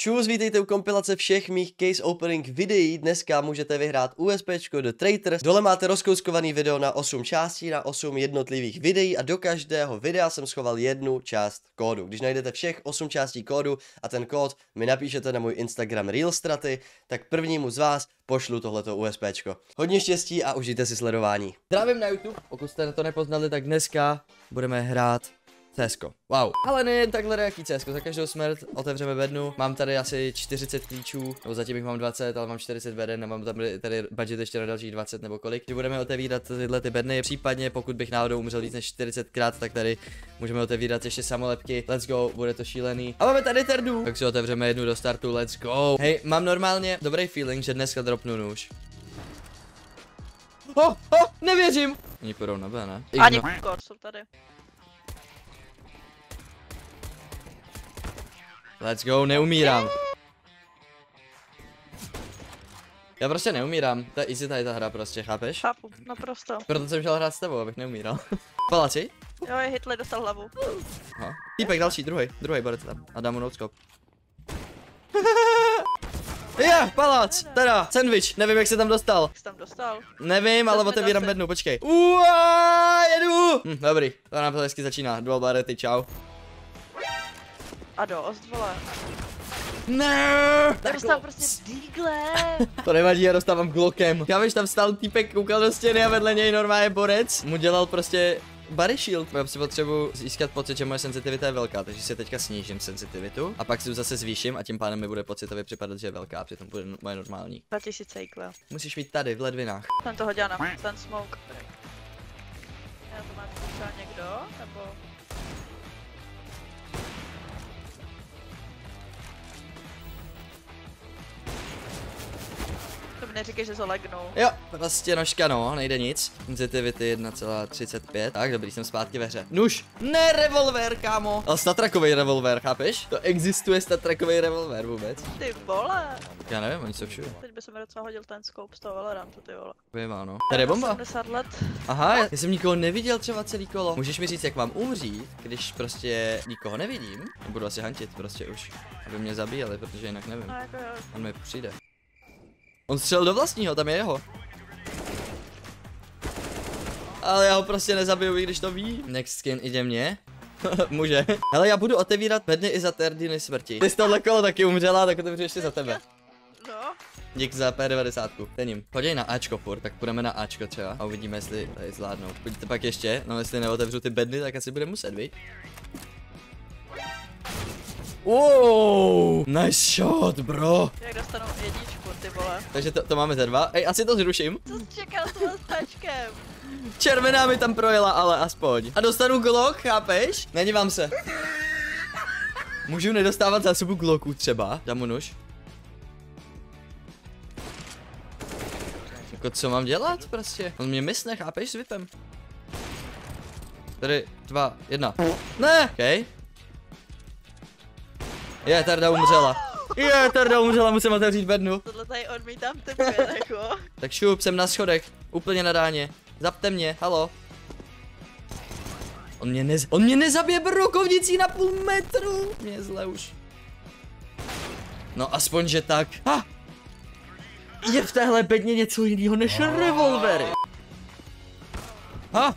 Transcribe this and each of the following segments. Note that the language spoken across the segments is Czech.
Čus, vítejte u kompilace všech mých case opening videí. Dneska můžete vyhrát USP The Traitors. Dole máte rozkouskovaný video na 8 částí, na 8 jednotlivých videí a do každého videa jsem schoval jednu část kódu. Když najdete všech 8 částí kódu a ten kód mi napíšete na můj Instagram Realstraty, tak prvnímu z vás pošlu tohleto USP. Hodně štěstí a užijte si sledování. Zdravím na YouTube, pokud jste to nepoznali, tak dneska budeme hrát CSko. Wow. Ale nejen takhle jaký CSko, za každou smrt otevřeme bednu. Mám tady asi 40 klíčů, nebo zatím jich mám 20, ale mám 40 beden a mám tam tady budget ještě na dalších 20 nebo kolik. Když budeme otevírat tyhle ty bedny, případně pokud bych náhodou umřel víc než 40 krát, tak tady můžeme otevírat ještě samolepky. Let's go, bude to šílený. A máme tady terdu. Tak si otevřeme jednu do startu, let's go. Hej, mám normálně dobrý feeling, že dneska dropnu nůž. Oh, oh, nevěřím! Oni půjdou na B, ne? Ani jsou tady. Let's go, neumírám. Já prostě neumírám, to je easy tady ta hra prostě, chápeš? Chápu, naprosto. Proto jsem šel hrát s tebou, abych neumíral. Palaci? Jo, je Hitler dostal hlavu. Aha. Týpek další, druhý, druhý borec tam. A dám mu noutskop. Je, yeah, palác, teda, sandwich, nevím jak se tam dostal. Jak jsi tam dostal? Nevím, ale otevírám bednu, počkej. Uaa, jedu! Hm, dobrý, to nám to hezky začíná, dual barety, čau. A dost, vole. Ne. Tak dostal prostě dígle. to nevadí, já dostávám glokem. Já víš, tam stál týpek, koukal do stěny a vedle něj normálně borec. Mu dělal prostě body shield. Já si potřebuji získat pocit, že moje sensitivita je velká, takže si teďka snížím sensitivitu a pak si ji zase zvýším a tím pádem mi bude pocitově připadat, že je velká, přitom bude moje normální. 2000 IQ. Musíš být tady, v ledvinách. Jsem to hodila na ten smoke. Já to má třeba někdo, nebo... neříkej, že se legnou. Jo, prostě nožka no, nejde nic. Sensitivity 1,35. Tak, dobrý, jsem zpátky ve hře. Nuž, ne revolver, kámo. Ale statrakový revolver, chápeš? To existuje statrakový revolver vůbec. Ty vole. Já nevím, oni jsou všude. Teď by se mi docela hodil ten scope z toho Valorantu, ty vole. Vyjmá, no. Tady je bomba. 70 let. Aha, já, já jsem nikoho neviděl třeba celý kolo. Můžeš mi říct, jak mám umřít, když prostě nikoho nevidím? Budu asi hantit prostě už, aby mě zabíjeli, protože jinak nevím. No, jako jo. On mi přijde. On střelil do vlastního, tam je jeho. Ale já ho prostě nezabiju, i když to ví. Next skin ide mě. Může. Hele, já budu otevírat bedny i za Terdiny smrti. Ty jsi tohle kolo taky umřela, tak otevřu ještě za tebe. No. Dík za P90. Tením. Podej na Ačko furt, tak půjdeme na Ačko třeba a uvidíme, jestli tady zvládnou. Pojďte pak ještě, no jestli neotevřu ty bedny, tak asi bude muset, viď? Wow, nice shot, bro. Jak dostanu jedničku, ty vole. Takže to, to máme ze dva. Ej, asi to zruším. Co jsi čekal s tačkem? Červená mi tam projela, ale aspoň. A dostanu glok, chápeš? Nedívám se. Můžu nedostávat zásobu gloků třeba. Dám mu nož. Jako co mám dělat prostě? On mě mysne, chápeš s vypem. Tady, dva, jedna. Ne! Okay. Je, Tarda umřela. Je, Tarda umřela, musím otevřít bednu. Tohle tady odmítám tebe, jako. tak šup, jsem na schodech, úplně na dáně. Zapte mě, halo. On mě, nez... On mě nezabije brokovnicí na půl metru. Mě zle už. No aspoň, že tak. Ha! Je v téhle bedně něco jiného než revolvery. Ha!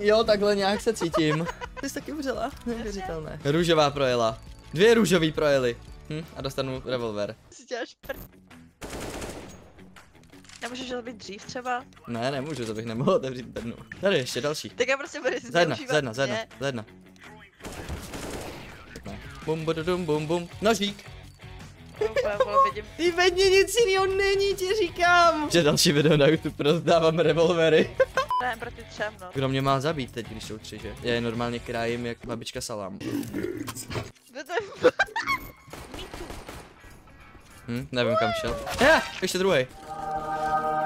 Jo, takhle nějak se cítím. Ty jsi taky umřela? Neuvěřitelné. Růžová projela. Dvě růžový projeli. Hm, a dostanu revolver. Si děláš pr... Nemůžeš to být dřív třeba? Ne, nemůžu, to bych nemohl otevřít bednu. Tady ještě další. Tak já prostě budu si Za jedna, za jedna, za jedna, za jedna. Bum, bum, bum, bum. Nožík. Ty bedně nic jiného není, ti říkám. Že další video na YouTube rozdávám revolvery. Ne, proti třem, no. Kdo mě má zabít teď, když jsou tři, že? Já je normálně krájím jak babička salám. Hm, nevím kam šel. Je, ještě druhý.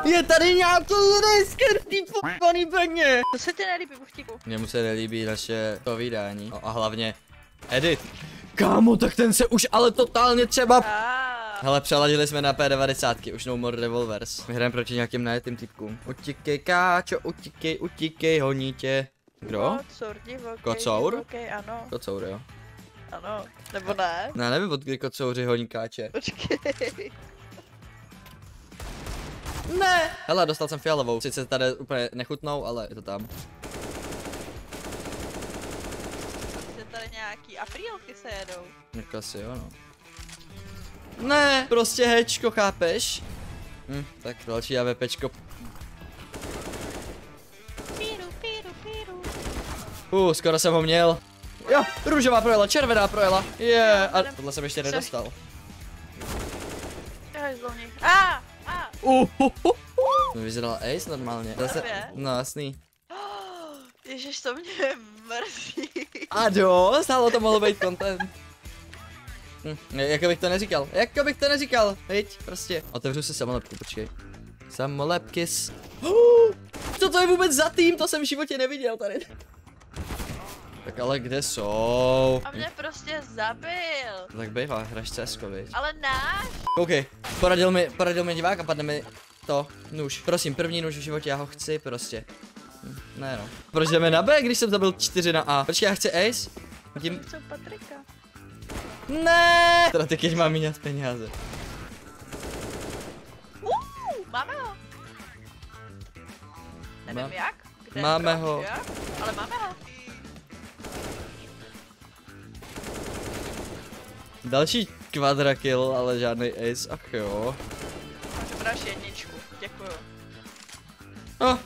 Je tady nějaký jiný skrz tý f***aný bedně. Co se ti nelíbí, buchtíku? Mně mu se nelíbí naše to vydání. No a hlavně edit. Kámo, tak ten se už ale totálně třeba... Hele, přeladili jsme na P90, už no more revolvers. My hrajeme proti nějakým najetým typkům. Utíkej, káčo, utíkej, utíkej, honí tě. Kdo? Kocour, divokej, Kocour? divokej, ano. Kocour, jo. Ano, nebo ne? Ne, nevím, od kdy kocouři honí káče. Počkej. Ne! Hele, dostal jsem fialovou. Sice tady úplně nechutnou, ale je to tam. Tady nějaký aprílky se jedou. Jako asi jo, no. Ne, prostě hečko, chápeš? Hm, tak další AVPčko. Píru, píru, píru. Uh, skoro jsem ho měl. Jo, růžová projela, červená projela. Je, yeah, a tohle jsem ještě nedostal. Uh, uh, uh, uh. No, Ace normálně. Zase, no jasný. Ježiš, to mě mrzí. A jo, stálo to mohlo být content. Hm, jako bych to neříkal, jako bych to neříkal, viď, prostě. Otevřu si samolepku, počkej. Samolepky s... Co to je vůbec za tým, to jsem v životě neviděl tady. Tak ale kde jsou? A mě prostě zabil. Tak bývá, hraš CSko, viď. Ale náš. OK, poradil mi, poradil mi divák a padne mi to, nůž. Prosím, první nůž v životě, já ho chci prostě. Ne no. Proč jdeme na B, když jsem zabil 4 na A? Počkej, já chci Ace? Co Patrika? Ne! Teda teď mám mínat peníze. Uh, máme ho. Nevím Má- jak. Kde, máme proč, ho. Jak? Ale máme ho. Další kvadra kill, ale žádný ace, ach jo. Máš jedničku. Děkuju. Oh.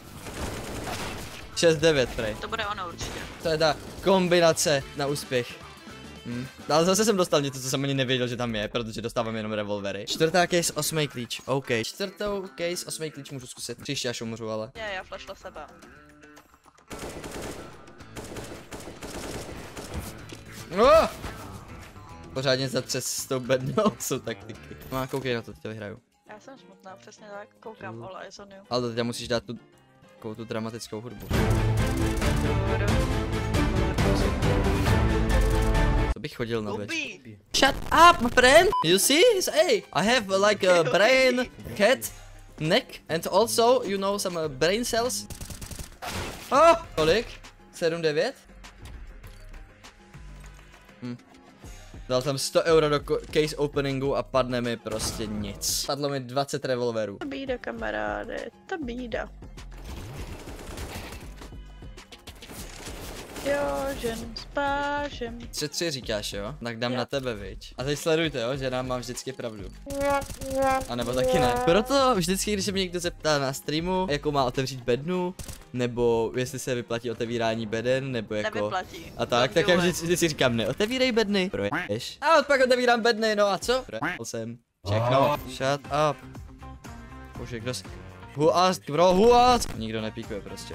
6-9 prej. To bude ono určitě. To je ta kombinace na úspěch. Hm. Ale zase jsem dostal něco, co jsem ani nevěděl, že tam je, protože dostávám jenom revolvery. Čtvrtá case, osmý klíč, OK. Čtvrtou case, osmý klíč můžu zkusit. Příště až umřu, ale. Je, já flashla sebe. Oh! Pořádně zatřes s tou bednou jsou taktiky. No a koukej na to, teď to vyhraju. Já jsem smutná, přesně tak. Koukám on You. Ale teď musíš dát tu, takovou tu dramatickou hudbu. To bych chodil na. Blbý. Shut up, my friend! You see? Hey, I have like a brain, head, neck, and also, you know, some uh, brain cells. Oh, kolik? 7, 9? Hm. Dal jsem 100 euro do case openingu a padne mi prostě nic. Padlo mi 20 revolverů. To bída, kamaráde, to bída. Jo, žen s pážem. 3-3 říkáš, jo? Tak dám na tebe, viď? A teď sledujte, jo, že nám mám vždycky pravdu. A nebo taky ne. Proto vždycky, když se mě někdo zeptá na streamu, jakou má otevřít bednu, nebo jestli se vyplatí otevírání beden, nebo jako... Nevyplatí. A tak, tak já vždycky, vždycky říkám, neotevírej bedny, proješ. A pak otevírám bedny, no a co? Projel jsem. Všechno. Shut up. Bože, kdo se... Who asked, bro, who asked? Nikdo nepíkuje prostě.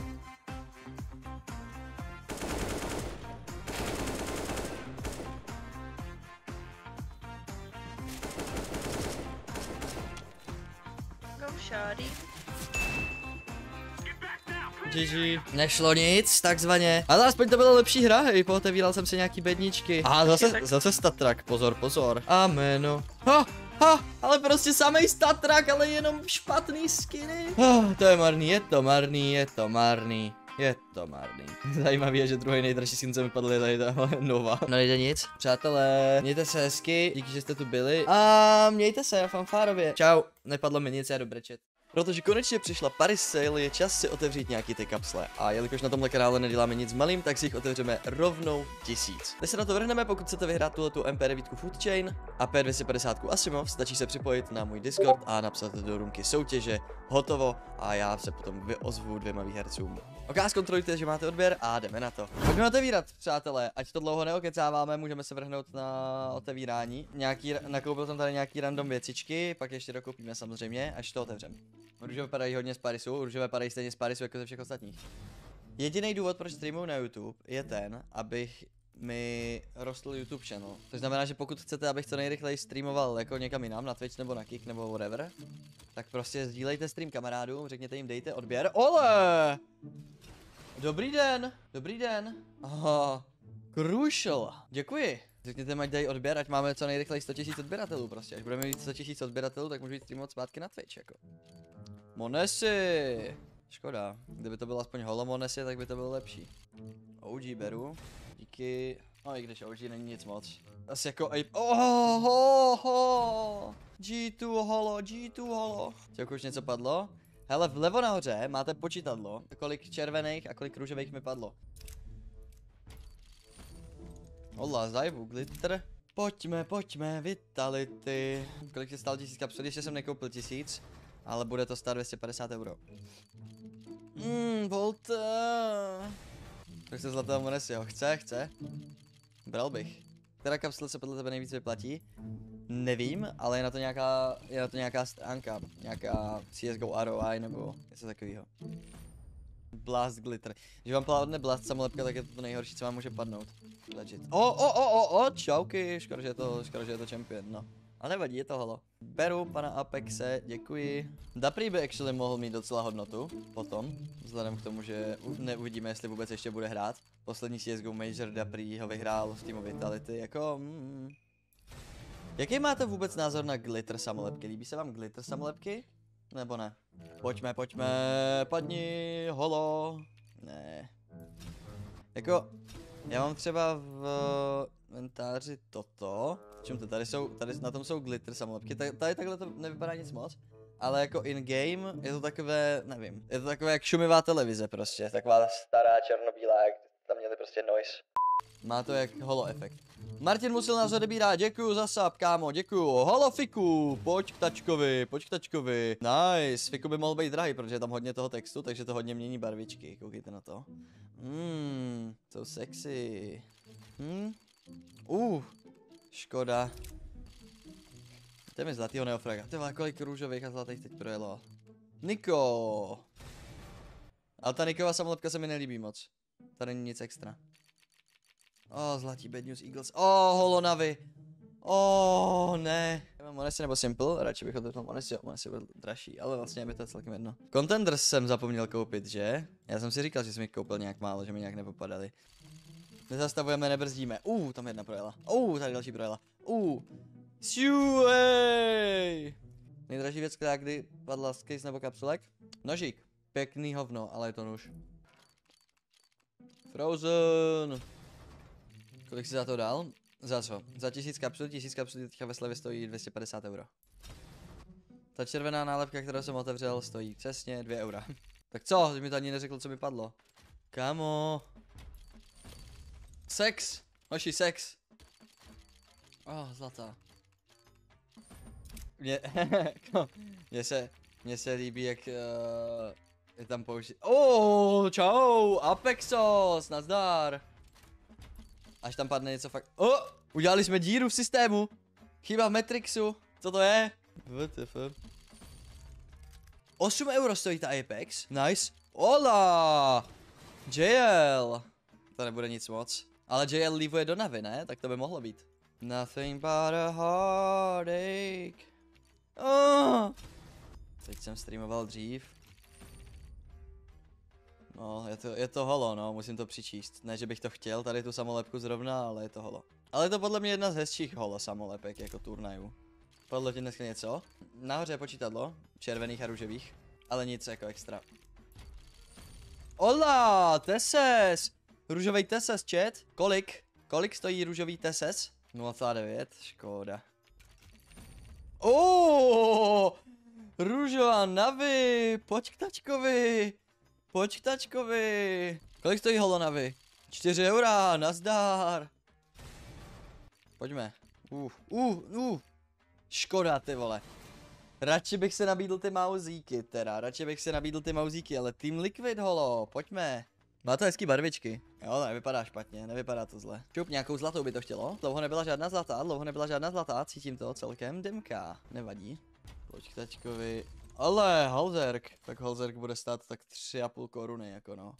GG. Nešlo nic, takzvaně. Ale aspoň to byla lepší hra, hej, pootevíral jsem si nějaký bedničky. A zase, zase statrak, pozor, pozor. Ameno. Ha, ha, ale prostě samej statrak, ale jenom špatný skiny. Ah, to je marný, je to marný, je to marný. Je to marný. Zajímavý je, že druhý nejdražší skin, co mi padl, je tady tahle nova. No nejde nic. Přátelé, mějte se hezky, díky, že jste tu byli. A mějte se fanfárově. Čau, nepadlo mi nic, já jdu brečet. Protože konečně přišla Paris Sale, je čas si otevřít nějaký ty kapsle. A jelikož na tomhle kanále neděláme nic malým, tak si jich otevřeme rovnou tisíc. Teď se na to vrhneme, pokud chcete vyhrát tuhletu MP9 Food Chain a P250 Asimov, stačí se připojit na můj Discord a napsat do růmky soutěže, hotovo a já se potom vyozvu dvěma výhercům. Ok, zkontrolujte, že máte odběr a jdeme na to. Pojďme otevírat, přátelé, ať to dlouho neokecáváme, můžeme se vrhnout na otevírání. Nějaký, nakoupil jsem tady nějaký random věcičky, pak ještě dokoupíme samozřejmě, až to otevřeme. Růžové padají hodně z Parisu, růžové padají stejně z Parisu jako ze všech ostatních. Jediný důvod, proč streamuju na YouTube, je ten, abych mi rostl YouTube channel. To znamená, že pokud chcete, abych co nejrychleji streamoval jako někam jinam, na Twitch nebo na Kik nebo whatever, tak prostě sdílejte stream kamarádům, řekněte jim dejte odběr. Ole! Dobrý den, dobrý den. Aha, crucial, děkuji. Řekněte ať dají odběr, ať máme co nejrychleji 100 000 odběratelů prostě. Až budeme mít 100 000 odběratelů, tak můžu jít streamovat zpátky na Twitch jako. Monesi. Škoda, kdyby to bylo aspoň holo Monesi, tak by to bylo lepší. OG beru. Díky. No i když OG není nic moc. Asi jako Ape. Oh, ho, ho. G2 holo, G2 holo. Těk už něco padlo? Hele, vlevo nahoře máte počítadlo, kolik červených a kolik růžových mi padlo. Ola, zajbu, glitter. Pojďme, pojďme, Vitality. Kolik se stál tisíc kapsul? Ještě jsem nekoupil tisíc, ale bude to stát 250 euro. Mmm, Volta. Tak se zlatého Monesiho. Chce, chce. Bral bych. Která kapsule se podle tebe nejvíc vyplatí? Nevím, ale je na to nějaká, je na to nějaká stránka, nějaká CSGO ROI nebo něco takového. Blast glitter. Když vám padne blast samolepka, tak je to to nejhorší, co vám může padnout. Legit. O, o, o, o, o, čauky, škoda, že je to, škoda, že je to champion, no. A nevadí, je to holo. Beru pana Apexe, děkuji. Dapri by actually mohl mít docela hodnotu potom, vzhledem k tomu, že neuvidíme, jestli vůbec ještě bude hrát. Poslední CSGO Major Dapri ho vyhrál v týmu Vitality, jako... Mm, Jaký máte vůbec názor na glitter samolepky? Líbí se vám glitter samolepky? Nebo ne? Pojďme, pojďme, padni, holo. Ne. Jako, já mám třeba v inventáři toto. Čím to? Tady jsou, tady na tom jsou glitter samolepky. Tady, tady takhle to nevypadá nic moc. Ale jako in-game je to takové, nevím, je to takové jak šumivá televize prostě. Taková stará černobílá, jak tam měli prostě noise. Má to jak holo efekt. Martin Musil nás odebírá, děkuju za sub, kámo, děkuju. Holo Fiku, pojď k tačkovi, pojď k tačkovi. Nice, Fiku by mohl být drahý, protože je tam hodně toho textu, takže to hodně mění barvičky, koukejte na to. Mmm, so sexy. Hm? Uh, škoda. To je mi zlatýho neofraga. Ty kolik růžových a zlatých teď projelo. Niko. Ale ta Nikova samolepka se mi nelíbí moc. Tady není nic extra. O, oh, zlatý Bad News Eagles. O, oh, holonavy. O, oh, ne. Já mám Monesi nebo Simple, radši bych otevřel Monesi, jo, Monesi byl dražší, ale vlastně je mi to celkem jedno. Contenders jsem zapomněl koupit, že? Já jsem si říkal, že jsem jich koupil nějak málo, že mi nějak nepopadaly. Nezastavujeme, nebrzdíme. Uh, tam jedna projela. Uh, tady další projela. Uh. Siuej! Nejdražší věc, která kdy padla z case nebo kapsulek? Nožík. Pěkný hovno, ale je to nůž. Frozen. Kolik jsi za to dal? Za co? Za tisíc kapsul, tisíc kapsul teďka ve slevě stojí 250 euro. Ta červená nálepka, kterou jsem otevřel, stojí přesně 2 eura. tak co? Ty mi to ani neřekl, co mi padlo. Kamo. Sex. Hoši, sex. Oh, zlatá. Mně, mně se, mně se líbí, jak uh, je tam použít. Oh, čau, Apexos, nazdar. Až tam padne něco fakt. Oh, udělali jsme díru v systému. Chyba v Matrixu. Co to je? WTF. 8 euro stojí ta Apex. Nice. Hola. JL. To nebude nic moc. Ale JL lívuje do navy, ne? Tak to by mohlo být. Nothing but a heartache. Oh. Teď jsem streamoval dřív. No, je to, je to holo, no, musím to přičíst. Ne, že bych to chtěl, tady tu samolepku zrovna, ale je to holo. Ale je to podle mě jedna z hezčích holo samolepek, jako turnajů. Padlo ti dneska něco? Nahoře je počítadlo, červených a růžových, ale nic jako extra. Ola, Teses! Růžový Teses, chat? Kolik? Kolik stojí růžový Teses? 0,9, škoda. Oh, růžová navy, pojď k tačkovi. Pojď k tačkovi. Kolik stojí holonavy? 4 eura, nazdar. Pojďme. Uh, uh, uh. Škoda, ty vole. Radši bych se nabídl ty mauzíky, teda. Radši bych se nabídl ty mauzíky, ale Team Liquid, holo, pojďme. Má to hezký barvičky. Jo, nevypadá špatně, nevypadá to zle. Čup, nějakou zlatou by to chtělo. Dlouho nebyla žádná zlatá, dlouho nebyla žádná zlatá, cítím to celkem dymka. Nevadí. Pojď k tačkovi. Ale, Halzerk. Tak Halzerk bude stát tak 3,5 koruny, jako no.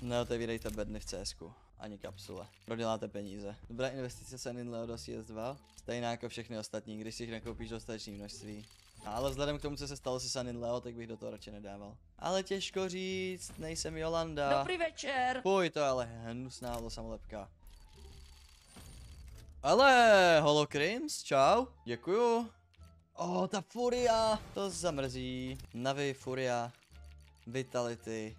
Neotevírejte bedny v CSku. Ani kapsule. Proděláte peníze. Dobrá investice se Leo do CS2. Stejná jako všechny ostatní, když si jich nakoupíš dostatečné množství. Ale vzhledem k tomu, co se stalo se Sanin Leo, tak bych do toho radši nedával. Ale těžko říct, nejsem Jolanda. Dobrý večer. Fuj, to je ale hnusná samolepka. Ale, Holokrims, čau, děkuju. O, oh, ta Furia, to zamrzí. Navi, Furia, Vitality.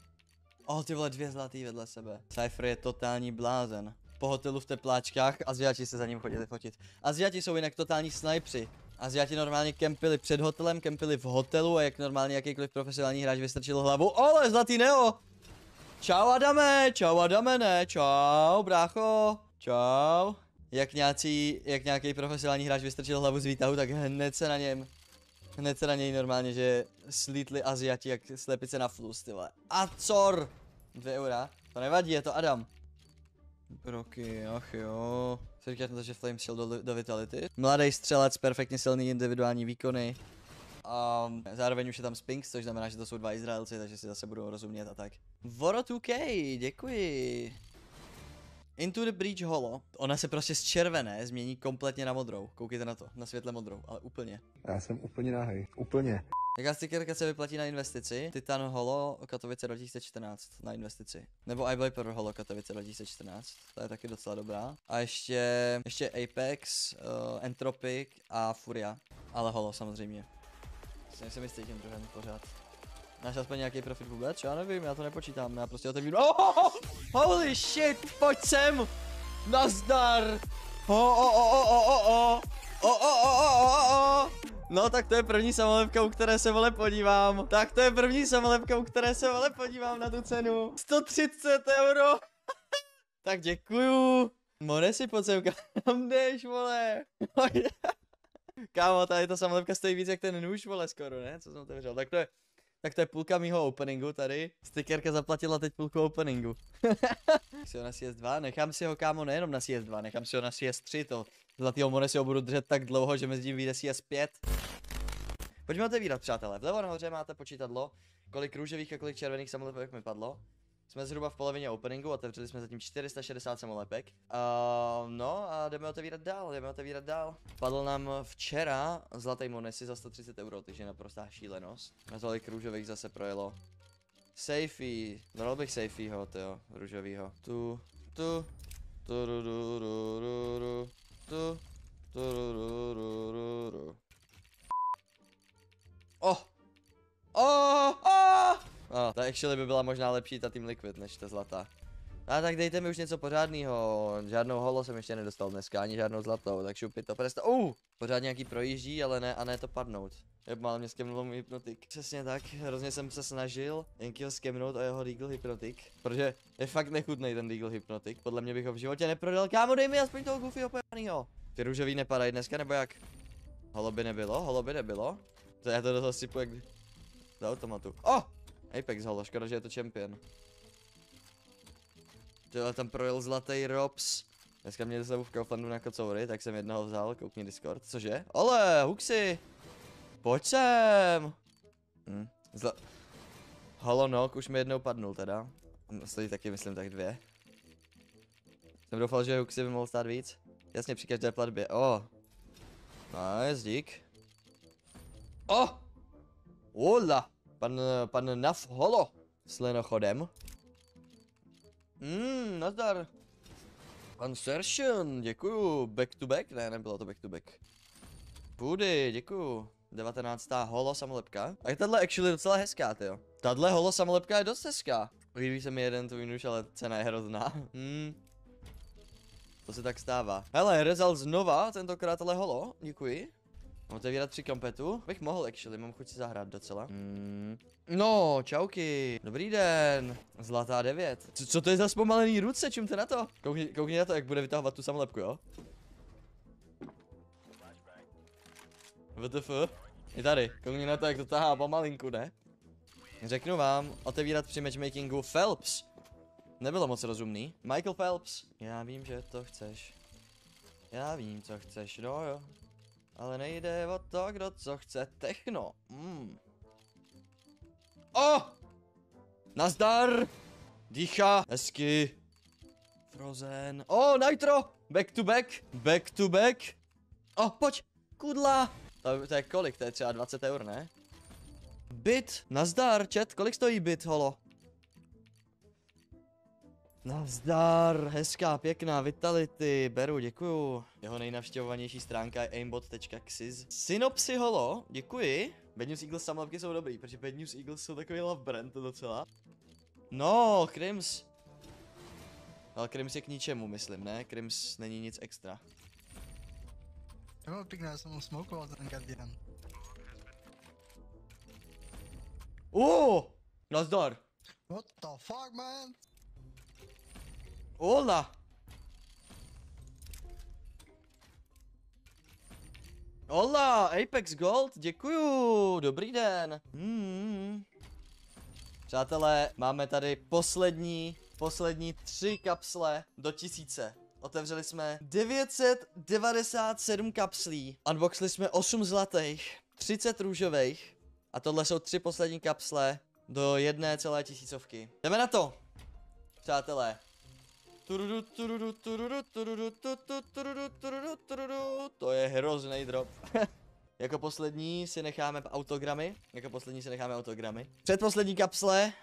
O, oh, ty vole, dvě zlatý vedle sebe. Cypher je totální blázen. po hotelu v tepláčkách, Aziati se za ním chodili fotit. Aziati jsou jinak totální snajpři. Aziati normálně kempili před hotelem, kempili v hotelu a jak normálně jakýkoliv profesionální hráč vystrčil hlavu. Ale zlatý Neo! Čau Adame, čau Adame, ne, čau brácho, čau. Jak nějací, jak nějaký profesionální hráč vystrčil hlavu z výtahu, tak hned se na něm, hned se na něj normálně, že slítli Aziati jak slepice na flus, ty vole. A cor! Dvě eura, to nevadí, je to Adam. Broky, ach jo. Co říkáš na to, že Flame šel do, do Vitality? Mladý střelec, perfektně silný individuální výkony. A zároveň už je tam Spinks, což znamená, že to jsou dva Izraelci, takže si zase budou rozumět a tak. Voro 2K, děkuji. Into the Breach Holo. Ona se prostě z červené změní kompletně na modrou. Koukejte na to, na světle modrou, ale úplně. Já jsem úplně nahej. Úplně. Jaká stickerka se vyplatí na investici? Titan Holo Katovice 2014 na investici. Nebo iBlaper Holo Katovice 2014, to je taky docela dobrá. A ještě, ještě Apex, uh, Entropic a Furia. Ale Holo samozřejmě. Jsem si jistý tím druhým pořád. Máš aspoň nějaký profit vůbec? Já nevím, já to nepočítám, já prostě otevřu. Oh, holy shit, pojď sem! Nazdar! Oh, oh, oh, oh, oh, oh. Oh, oh, oh, oh, oh, oh. No tak to je první samolepka, u které se vole podívám. Tak to je první samolepka, u které se vole podívám na tu cenu. 130 euro. tak děkuju. More si sem, kam jdeš, vole. Kámo, tady ta samolepka stojí víc jak ten nůž, vole, skoro, ne? Co jsem otevřel. Tak to je, tak to je půlka mýho openingu tady. Stickerka zaplatila teď půlku openingu. si ho na CS2, nechám si ho kámo nejenom na CS2, nechám si ho na CS3, to zlatýho more si ho budu držet tak dlouho, že mezi tím vyjde CS5. Pojďme otevírat, přátelé. Vlevo nahoře máte počítadlo, kolik růžových a kolik červených samolepek mi padlo. Jsme zhruba v polovině openingu, otevřeli jsme zatím 460 samolepek. Uh, no a jdeme otevírat dál, jdeme otevírat dál. Padl nám včera zlatý monesy za 130 euro, takže naprostá šílenost. A tolik růžových zase projelo. Safety, dal bych safetyho, tyjo, růžovýho. Tu, tu, tu, ru, ru, ru, ru, ru, tu, tu, ru, ru, ru, ru, ru. Oh! Oh! Oh! No, ta actually by byla možná lepší ta Team Liquid než ta zlatá. A tak dejte mi už něco pořádného. Žádnou holo jsem ještě nedostal dneska, ani žádnou zlatou, tak šupit to presta. Uh, pořád nějaký projíždí, ale ne, a ne to padnout. Je mal mě skemnul můj hypnotik. Přesně tak, hrozně jsem se snažil Jenkyho skemnout o jeho Regal Hypnotik. Protože je fakt nechutný ten Regal Hypnotik. Podle mě bych ho v životě neprodal. Kámo, dej mi aspoň toho Goofyho pojanýho. Ty růžový nepadají dneska, nebo jak? Holo by nebylo, holo by nebylo. To já to zasypu jak z automatu. Oh! Apex holo, škoda, že je to champion. Tyhle tam projel zlatý Robs. Dneska měli znovu v Kauflandu na kocoury, tak jsem jednoho vzal, koukni Discord. Cože? Ole, Huxi! Pojď sem! Hm, zla... Halo už mi jednou padnul teda. Stojí taky myslím tak dvě. Jsem doufal, že Huxi by mohl stát víc. Jasně při každé platbě, oh. Nice, dík. Oh! Ola! Pan, pan Naf Holo s lenochodem. Mmm, nazdar. Pan Sertion, děkuju. Back to back? Ne, nebylo to back to back. Půdy, děkuju. 19. holo samolepka. A je tahle actually docela hezká, jo. Tahle holo samolepka je dost hezká. Líbí se mi jeden tvůj nůž, ale cena je hrozná. Hmm. To se tak stává. Hele, rezal znova, tentokrát ale holo, děkuji. Otevírat tři kampetu? Bych mohl actually, mám chuť si zahrát docela. Mm. No, čauky. Dobrý den. Zlatá 9. Co, co to je za zpomalený ruce, čím to na to? Koukni, koukni na to, jak bude vytahovat tu samolepku, jo? VTF? Je tady, koukni na to, jak to tahá pomalinku, ne? Řeknu vám, otevírat při matchmakingu Phelps. Nebylo moc rozumný. Michael Phelps. Já vím, že to chceš. Já vím, co chceš, no jo. Ale nejde o to, kdo co chce techno. Mm. Oh! Nazdar! Dýcha, hezky. Frozen. Oh, Nitro! Back to back, back to back. Oh, pojď, kudla. To, to je kolik, to je třeba 20 eur, ne? Bit, nazdar, chat, kolik stojí bit, holo? Nazdar, hezká, pěkná, Vitality, beru, děkuju. Jeho nejnavštěvovanější stránka je aimbot.xyz. Synopsy holo, děkuji. Bad News Eagles samolepky jsou dobrý, protože Bad News Eagles jsou takový love brand to docela. No, Krims. Ale Krims je k ničemu, myslím, ne? Krims není nic extra. To bylo pěkné, já jsem mu smokoval ten Guardian. Uh! Nazdar! What the fuck, man? Ola! Ola, Apex Gold, děkuju, dobrý den. Hmm. Přátelé, máme tady poslední, poslední tři kapsle do tisíce. Otevřeli jsme 997 kapslí, unboxli jsme 8 zlatých, 30 růžových a tohle jsou tři poslední kapsle do jedné celé tisícovky. Jdeme na to, přátelé. To je hrozný drop. jako poslední si necháme autogramy. Jako poslední si necháme autogramy. Předposlední kapsle.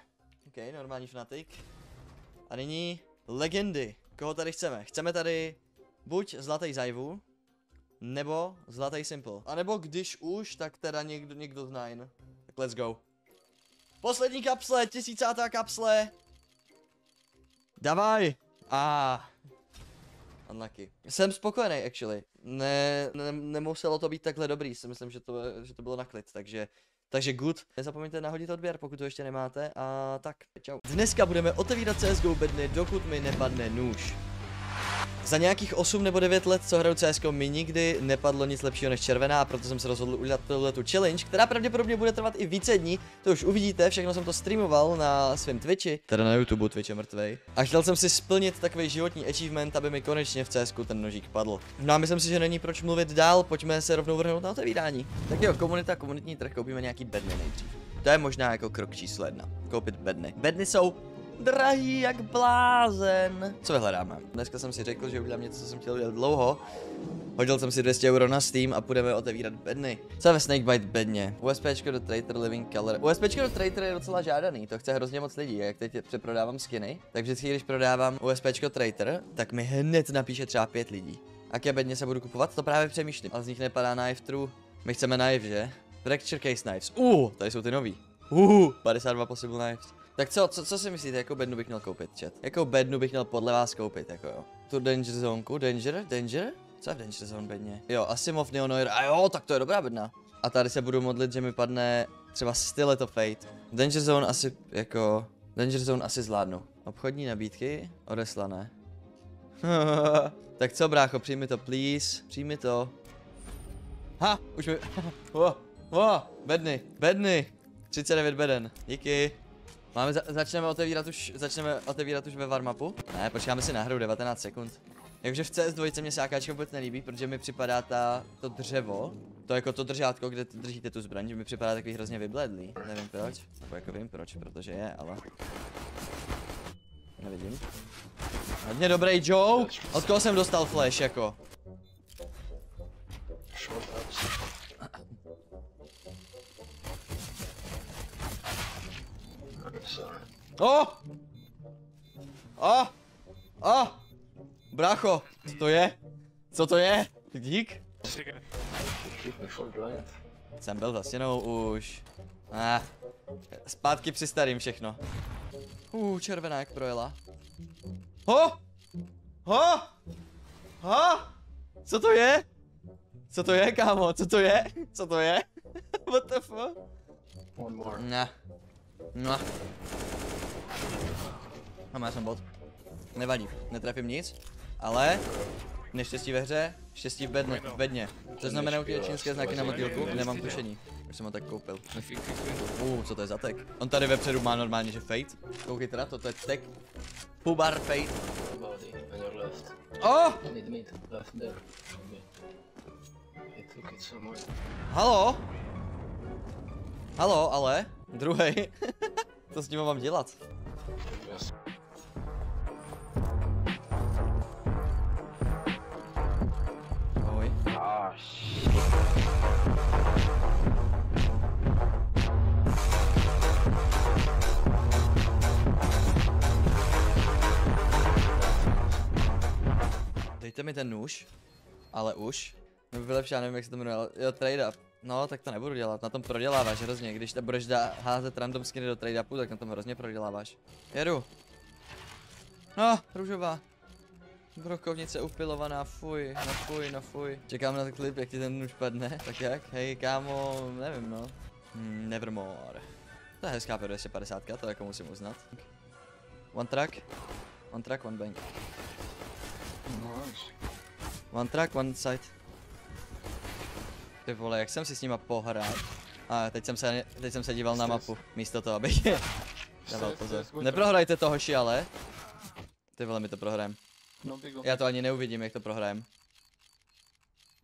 OK, normální fnatic. A nyní legendy. Koho tady chceme? Chceme tady buď zlatý zajvu, nebo zlatý simple. A nebo když už, tak teda někdo, někdo z nine. Tak let's go. Poslední kapsle, tisícátá kapsle. Davaj. A. Unlucky. Jsem spokojený, actually. Ne, ne, nemuselo to být takhle dobrý, si myslím, že to, že to bylo na klid, takže takže good. Nezapomeňte nahodit odběr, pokud to ještě nemáte. A tak, čau. Dneska budeme otevírat CSGO bedny, dokud mi nepadne nůž. Za nějakých 8 nebo 9 let, co hraju CS, mi nikdy nepadlo nic lepšího než červená, a proto jsem se rozhodl udělat tuhle tu challenge, která pravděpodobně bude trvat i více dní, to už uvidíte, všechno jsem to streamoval na svém Twitchi, teda na YouTube, Twitch je mrtvej. A chtěl jsem si splnit takový životní achievement, aby mi konečně v CS ten nožík padl. No a myslím si, že není proč mluvit dál, pojďme se rovnou vrhnout na otevírání. Tak jo, komunita, komunitní trh, koupíme nějaký bedny nejdřív. To je možná jako krok číslo jedna. Koupit bedny. Bedny jsou drahý jak blázen. Co vyhledáme? Dneska jsem si řekl, že udělám něco, co jsem chtěl udělat dlouho. Hodil jsem si 200 euro na Steam a půjdeme otevírat bedny. Co je ve Snakebite bedně? USPčko do Trader Living Color. USPčko do Trader je docela žádaný, to chce hrozně moc lidí, jak teď přeprodávám skiny. Tak vždycky, když prodávám USPčko Trader, tak mi hned napíše třeba pět lidí. Jaké bedně se budu kupovat, to právě přemýšlím. Ale z nich nepadá knife true. My chceme knife, že? Fracture case knives. Uh, tady jsou ty nový. Uh, 52 possible knives. Tak co, co, co si myslíte, jakou bednu bych měl koupit, chat? Jakou bednu bych měl podle vás koupit, jako jo? Tu danger zónku, danger, danger? Co je v danger zone bedně? Jo, Asimov Neonoir, a jo, tak to je dobrá bedna. A tady se budu modlit, že mi padne třeba Still to Fate. Danger Zone asi, jako, Danger Zone asi zvládnu. Obchodní nabídky, odeslané. tak co brácho, přijmi to please, přijmi to. Ha, už mi, oh, oh, bedny, bedny, 39 beden, díky. Máme, za začneme otevírat už, začneme otevírat už ve warmapu? Ne, počkáme si na hru 19 sekund. Jakože v CS2 mě se AKčko vůbec nelíbí, protože mi připadá ta, to dřevo, to jako to držátko, kde držíte tu zbraň, že mi připadá takový hrozně vybledlý. Nevím proč, nebo jako vím proč, protože je, ale... Nevidím. Hodně dobrý joke, od koho jsem dostal flash jako? Oh! Oh! Oh! Bracho, co to je? Co to je? Dík? Jsem byl za stěnou už. Ah, zpátky při starým všechno. Uh, červená jak projela. Ho! Ho! Ho! Co to je? Co to je, kámo? Co to je? Co to je? What the fuck? One more. Ne. No. Mám já jsem bot. Nevadí, netrefím nic, ale neštěstí ve hře, štěstí v, bedne, v bedně. To znamená ty čínské znaky na motýlku, nemám tušení. Už jsem ho tak koupil. Uh, co to je za tech? On tady vepředu má normálně, že fate. Koukejte na to, to je tech. Pubar fate. Oh! Halo? Halo, ale? Druhej. Co s ním mám dělat? Yes. Dejte mi ten nůž, ale už. Nebo vylepší, já nevím, jak se to jmenuje, ale jo, trade up. No, tak to nebudu dělat, na tom proděláváš hrozně. Když te budeš dá, házet random skiny do trade upu, tak na tom hrozně proděláváš. Jedu. No, růžová. Brokovnice upilovaná, fuj, no fuj, no fuj. Čekám na ten klip, jak ti ten nůž padne, tak jak? Hej, kámo, nevím no. Hmm, nevermore. To je hezká P250, to jako musím uznat. One track, one track, one bank. One track, one side. Ty vole, jak jsem si s nima pohrát. A teď jsem se, teď jsem se díval na mapu, místo toho, abych dával Set, pozor. Neprohrajte to hoši, ale. Ty vole, my to prohrajem. No. Já to ani neuvidím, jak to prohrajem.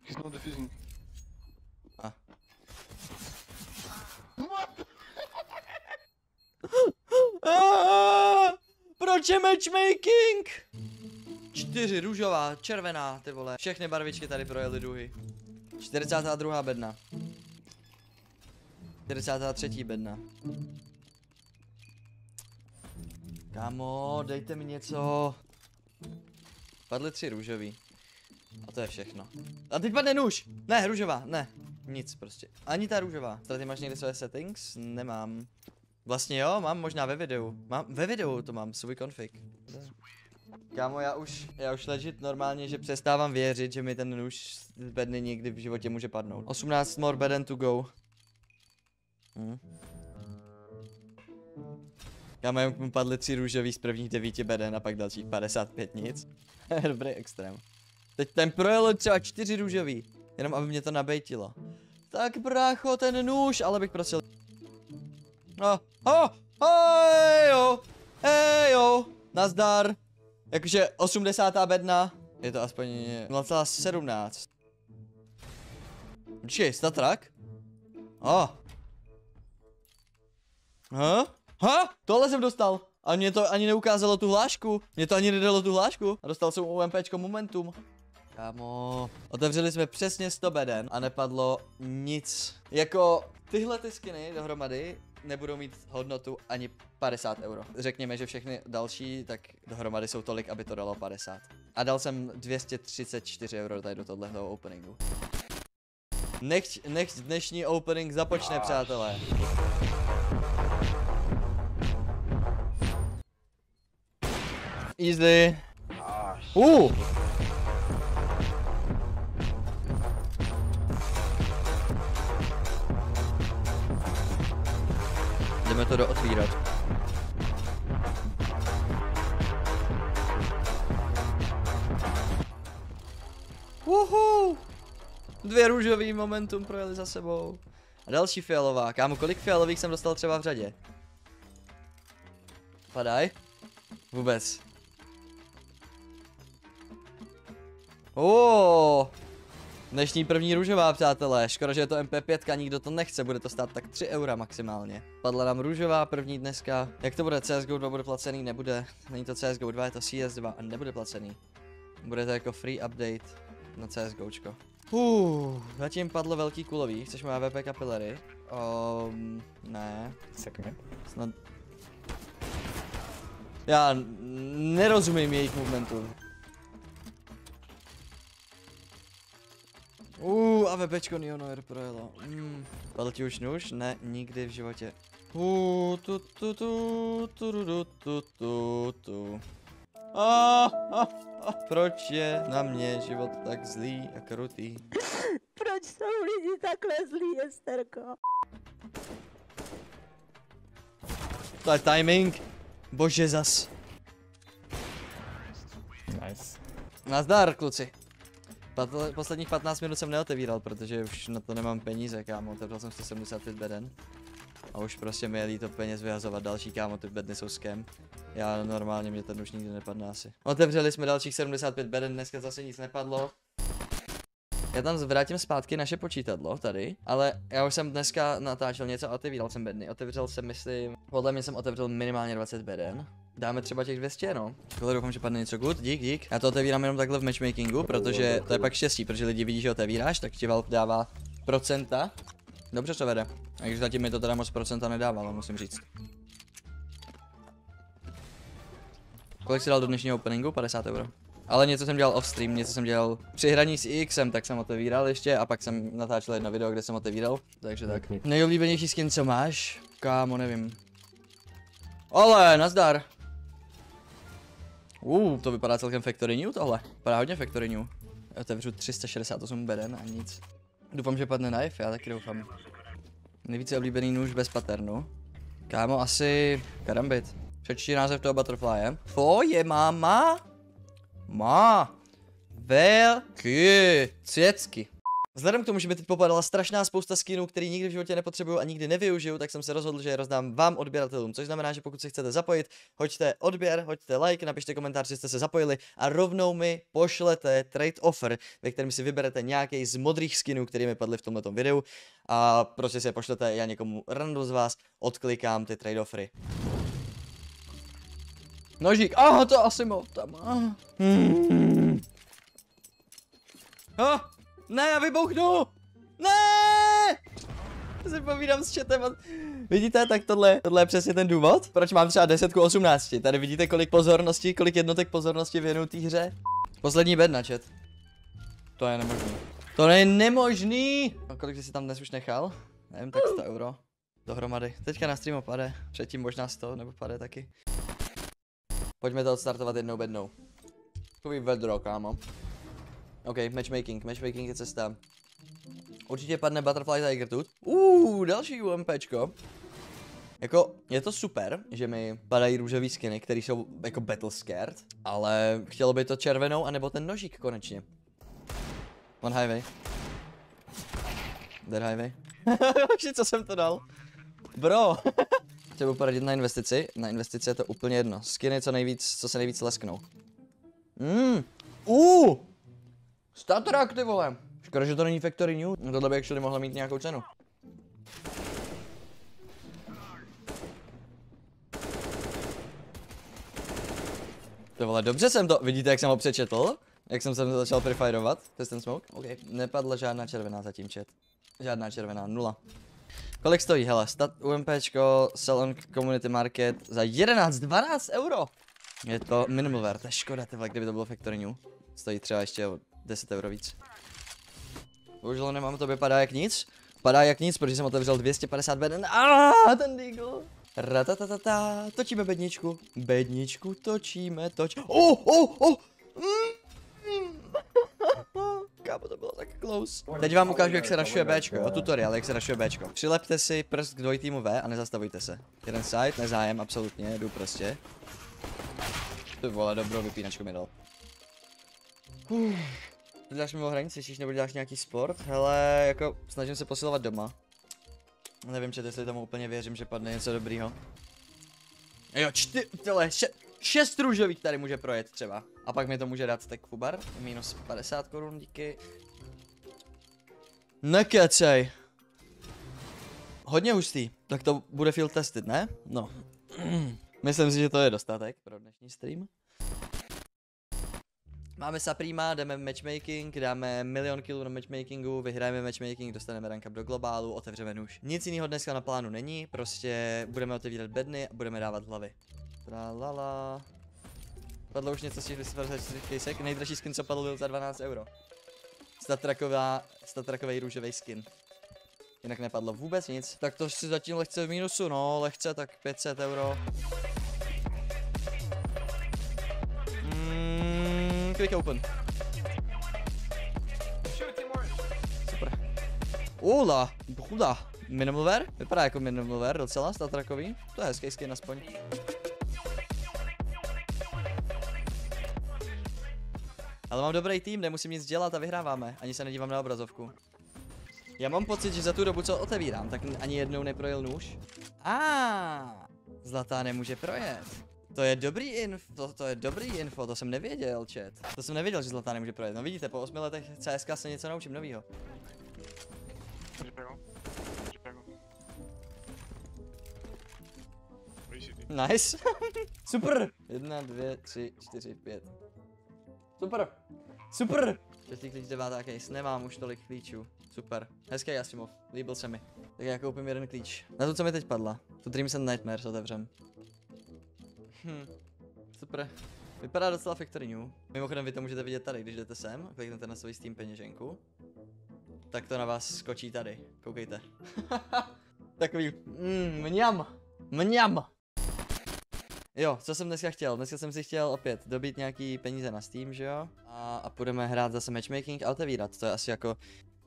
He's not defusing. A. Aaaa! Proč je matchmaking? Čtyři, růžová, červená, ty vole. Všechny barvičky tady projeli duhy. 42. bedna. 43. bedna. Kámo, dejte mi něco. Padly tři růžový. A to je všechno. A teď padne nůž! Ne, růžová, ne. Nic prostě. Ani ta růžová. Tady máš někde své settings? Nemám. Vlastně jo, mám možná ve videu. Mám, ve videu to mám, svůj config. Kámo, já už, já už legit normálně, že přestávám věřit, že mi ten nůž z bedny někdy v životě může padnout. 18 more beden to go. Hm. Kámo, jak mu padly tři růžový z prvních devíti beden a pak dalších 55 nic. Dobrý extrém. Teď ten projel třeba čtyři růžový, jenom aby mě to nabejtilo. Tak brácho, ten nůž, ale bych prosil. No, ho, hejo, hejo, nazdar. Jakože 80. bedna, je to aspoň 0,17. Počkej, statrak? Oh. Ha? Ha? Tohle jsem dostal. A mě to ani neukázalo tu hlášku. Mě to ani nedalo tu hlášku. A dostal jsem UMPčko Momentum. Kámo, otevřeli jsme přesně 100 beden a nepadlo nic. Jako tyhle ty skiny dohromady nebudou mít hodnotu ani 50 euro. Řekněme, že všechny další tak dohromady jsou tolik, aby to dalo 50. A dal jsem 234 euro tady do tohoto openingu. Nechť, nechť dnešní opening započne, přátelé. Easy. Uh! Jdeme to dootvírat. Uhu! Dvě růžový momentum projeli za sebou. A další fialová. Kámo, kolik fialových jsem dostal třeba v řadě? Padaj. Vůbec. Oh, Dnešní první růžová, přátelé. Škoda, že je to MP5, nikdo to nechce, bude to stát tak 3 eura maximálně. Padla nám růžová první dneska. Jak to bude? CSGO 2 bude placený? Nebude. Není to CSGO 2, je to CS2 a nebude placený. Bude to jako free update na CSGOčko. Uh, zatím padlo velký kulový. Chceš moje VP kapillery? Um, ne. Snad... Já nerozumím jejich movementu. Uh, a VPčko Neonoir projelo. Mm. Padl ti už nůž? Ne, nikdy v životě. Uh, tu tu tu tu tu tu tu tu tu. Ah, ah, ah. Proč je na mě život tak zlý a krutý? Proč jsou lidi takhle zlí, Esterko? To je timing. Bože zas. Nice. Nazdar, kluci. Posledních 15 minut jsem neotevíral, protože už na to nemám peníze, kámo. Otevřel jsem 175 beden. A už prostě mi je líto peněz vyhazovat další, kámo, ty bedny jsou skem. Já normálně mě ten už nikdy nepadne asi. Otevřeli jsme dalších 75 beden, dneska zase nic nepadlo. Já tam vrátím zpátky naše počítadlo tady, ale já už jsem dneska natáčel něco a otevíral jsem bedny. Otevřel jsem, myslím, podle mě jsem otevřel minimálně 20 beden. Dáme třeba těch 200, no. Takhle doufám, že padne něco good, dík, dík. Já to otevírám jenom takhle v matchmakingu, protože to je pak štěstí, protože lidi vidí, že otevíráš, tak ti Valve dává procenta. Dobře to vede. A když zatím mi to teda moc procenta nedávalo, musím říct. Kolik si dal do dnešního openingu? 50 euro. Ale něco jsem dělal off stream, něco jsem dělal při hraní s IXem, tak jsem otevíral ještě a pak jsem natáčel jedno video, kde jsem otevíral, takže tak. Nejoblíbenější skin, co máš? Kámo, nevím. Ale, nazdar. Uh, to vypadá celkem Factory New tohle. Vypadá hodně Factory New. Otevřu 368 beden a nic. Doufám, že padne knife, já taky doufám. Nejvíce oblíbený nůž bez paternu. Kámo, asi karambit. Přečti název toho butterflye. Tvoje máma má velký cvěcky. Vzhledem k tomu, že mi teď popadala strašná spousta skinů, který nikdy v životě nepotřebuju a nikdy nevyužiju, tak jsem se rozhodl, že je rozdám vám odběratelům, což znamená, že pokud se chcete zapojit, hoďte odběr, hoďte like, napište komentář, že jste se zapojili a rovnou mi pošlete trade offer, ve kterém si vyberete nějaký z modrých skinů, který mi padly v tomto videu a prostě si je pošlete, já někomu random z vás odklikám ty trade offery. Nožík, aha, to asi mohl tam. aha. Hmm. Ah, ne, já vybouchnu! Ne! Si povídám s chatem a... Vidíte, tak tohle, tohle je přesně ten důvod, proč mám třeba 10 k 18. Tady vidíte, kolik pozornosti, kolik jednotek pozornosti věnuju té hře. Poslední bed na chat. To je nemožný. To je nemožný! A kolik jsi si tam dnes už nechal? Nevím, tak 100 euro. Dohromady. Teďka na streamu pade. Předtím možná 100, nebo pade taky. Pojďme to odstartovat jednou bednou. Takový vedro, kámo. OK, matchmaking, matchmaking je cesta. Určitě padne Butterfly Tiger Tooth. Uh, další UMPčko. Jako, je to super, že mi padají růžový skiny, které jsou jako battle scared, ale chtělo by to červenou, anebo ten nožík konečně. One highway. Dead highway. Co jsem to dal? Bro. Chtěl bych poradit na investici. Na investici je to úplně jedno. Skiny co nejvíc, co se nejvíc lesknou. Mm. Uh. Statrak, ty vole. Škoda, že to není Factory New. No Tohle by actually mohlo mít nějakou cenu. To vole, dobře jsem to, vidíte jak jsem ho přečetl? Jak jsem se začal prefirovat? To je ten smoke? OK, nepadla žádná červená zatím chat. Žádná červená, nula. Kolik stojí, hele, stat UMPčko, sell on community market za 11-12 euro. Je to minimal wear, to je škoda, ty vole, kdyby to bylo Factory New. Stojí třeba ještě o 10 euro víc. Bohužel nemám, to vypadá jak nic. Padá jak nic, protože jsem otevřel 250 beden. A ten deagle. Ratatatata, točíme bedničku. Bedničku točíme, toč. Oh, oh, oh. Kámo, to bylo tak close. Teď vám ukážu, jak se rašuje Bčko, jo, tutoriál, jak se rašuje Bčko. Přilepte si prst k dvojitýmu V a nezastavujte se. Jeden side, nezájem, absolutně, jdu prostě. Ty vole, dobrou vypínačku mi dal. Uf. Děláš mimo hranici, chceš nebo děláš nějaký sport? Hele, jako snažím se posilovat doma. Nevím, či jestli tomu úplně věřím, že padne něco dobrýho. Jo, čty, tyhle, še, šest růžových tady může projet třeba. A pak mi to může dát tak fubar, minus 50 korun, díky. Nekecej. Hodně hustý, tak to bude field tested, ne? No. Myslím si, že to je dostatek pro dnešní stream. Máme Saprima, jdeme matchmaking, dáme milion killů na matchmakingu, vyhrajeme matchmaking, dostaneme rank up do globálu, otevřeme nůž. Nic jiného dneska na plánu není, prostě budeme otevírat bedny a budeme dávat hlavy. Tralala. Padlo už něco z těch 254 kejsek, nejdražší skin, co padl, byl za 12 euro. Statraková, statrakový růžový skin. Jinak nepadlo vůbec nic. Tak to si zatím lehce v mínusu, no, lehce, tak 500 euro. Click open. Super. Ula, chuda. Minimalware? Vypadá jako minimalware docela, statrakový. To je hezký skin aspoň. Ale mám dobrý tým, nemusím nic dělat a vyhráváme. Ani se nedívám na obrazovku. Já mám pocit, že za tu dobu, co otevírám, tak ani jednou neprojel nůž. A zlatá nemůže projet. To je dobrý info, to, to je dobrý info, to jsem nevěděl, chat. To jsem nevěděl, že zlatá nemůže projet. No vidíte, po 8 letech CSK se něco naučím novýho. Nice. Super. Jedna, dvě, tři, čtyři, pět. Super. Super. Šestý klíč, devátá case. Nemám už tolik klíčů. Super. Hezký Asimov. Líbil se mi. Tak já koupím jeden klíč. Na to, co mi teď padla. Tu Dreams and Nightmares otevřem. Hm. Super. Vypadá docela Factory New. Mimochodem vy to můžete vidět tady, když jdete sem, kliknete na svůj Steam peněženku. Tak to na vás skočí tady. Koukejte. Takový, mm, mňam, mňam. Jo, co jsem dneska chtěl? Dneska jsem si chtěl opět dobít nějaký peníze na Steam, že jo? A, a půjdeme hrát zase matchmaking a otevírat. To je asi jako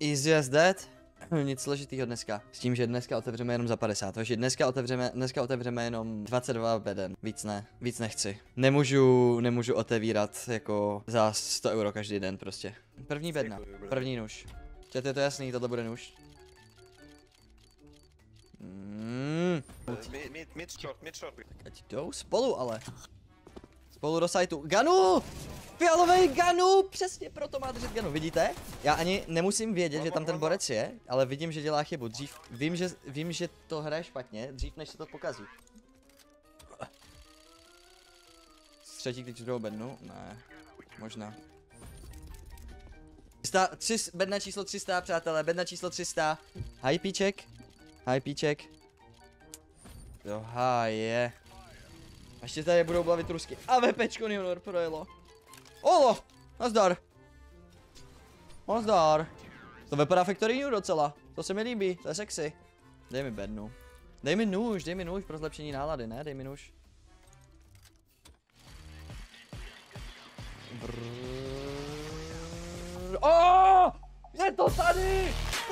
easy as that. Nic složitýho dneska. S tím, že dneska otevřeme jenom za 50. Takže dneska otevřeme, dneska otevřeme jenom 22 beden. Víc ne, víc nechci. Nemůžu, nemůžu otevírat jako za 100 euro každý den prostě. První bedna, první nůž. Čet, je to jasný, tohle bude nůž. Mm. Mid, mid, mid short, mid short. Ať jdou spolu ale. Spolu do sajtu. Ganu! Fialový Ganu! Přesně proto má držet Ganu, vidíte? Já ani nemusím vědět, že tam ten borec je, ale vidím, že dělá chybu. Dřív, vím, že, vím, že to hraje špatně, dřív než se to pokazí. Třetí klíč druhou bednu? Ne, možná. 300, tři, bedna číslo 300, přátelé, bedna číslo 300. Hi, píček. Hi, píček. Jo, je. A ještě tady budou bavit rusky. A VPčko Neonor projelo. Olo, nazdar. Nazdar. To vypadá Factory New docela. To se mi líbí, to je sexy. Dej mi bednu. Dej mi nůž, dej mi nůž pro zlepšení nálady, ne? Dej mi nůž. Brrr. Oh! Je to!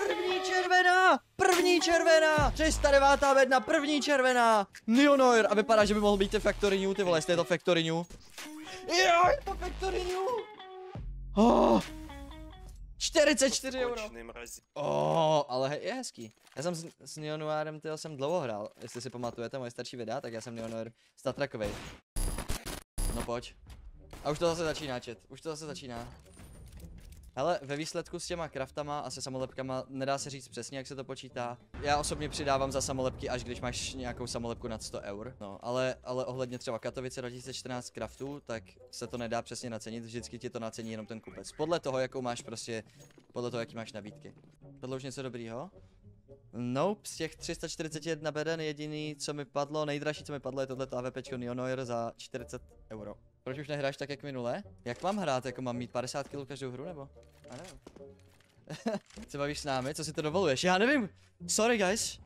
První červená! První červená! 309. bedna, první červená! Neonoir! A vypadá, že by mohl být ten Factory New, ty vole, jestli je to Factory New. Jo, je to Factory New! Oh, 44 euro. Oh, ale je hezký. Já jsem s, s Neonoirem, tyho jsem dlouho hrál. Jestli si pamatujete moje starší videa, tak já jsem Neonoir statrakovej. No pojď. A už to zase začíná, chat. Už to zase začíná. Hele, ve výsledku s těma kraftama a se samolepkama nedá se říct přesně, jak se to počítá. Já osobně přidávám za samolepky, až když máš nějakou samolepku nad 100 eur. No, ale, ale ohledně třeba Katovice 2014 kraftů, tak se to nedá přesně nacenit, vždycky ti to nacení jenom ten kupec. Podle toho, jakou máš prostě, podle toho, jaký máš nabídky. Tohle už něco dobrýho? Nope, z těch 341 beden jediný, co mi padlo, nejdražší, co mi padlo, je tohleto AVPčko Neonoir za 40 euro. Proč už nehráš tak, jak minule? Jak mám hrát, jako mám mít 50 kg každou hru, nebo? A nevím. se bavíš s námi, co si to dovoluješ? Já nevím! Sorry guys!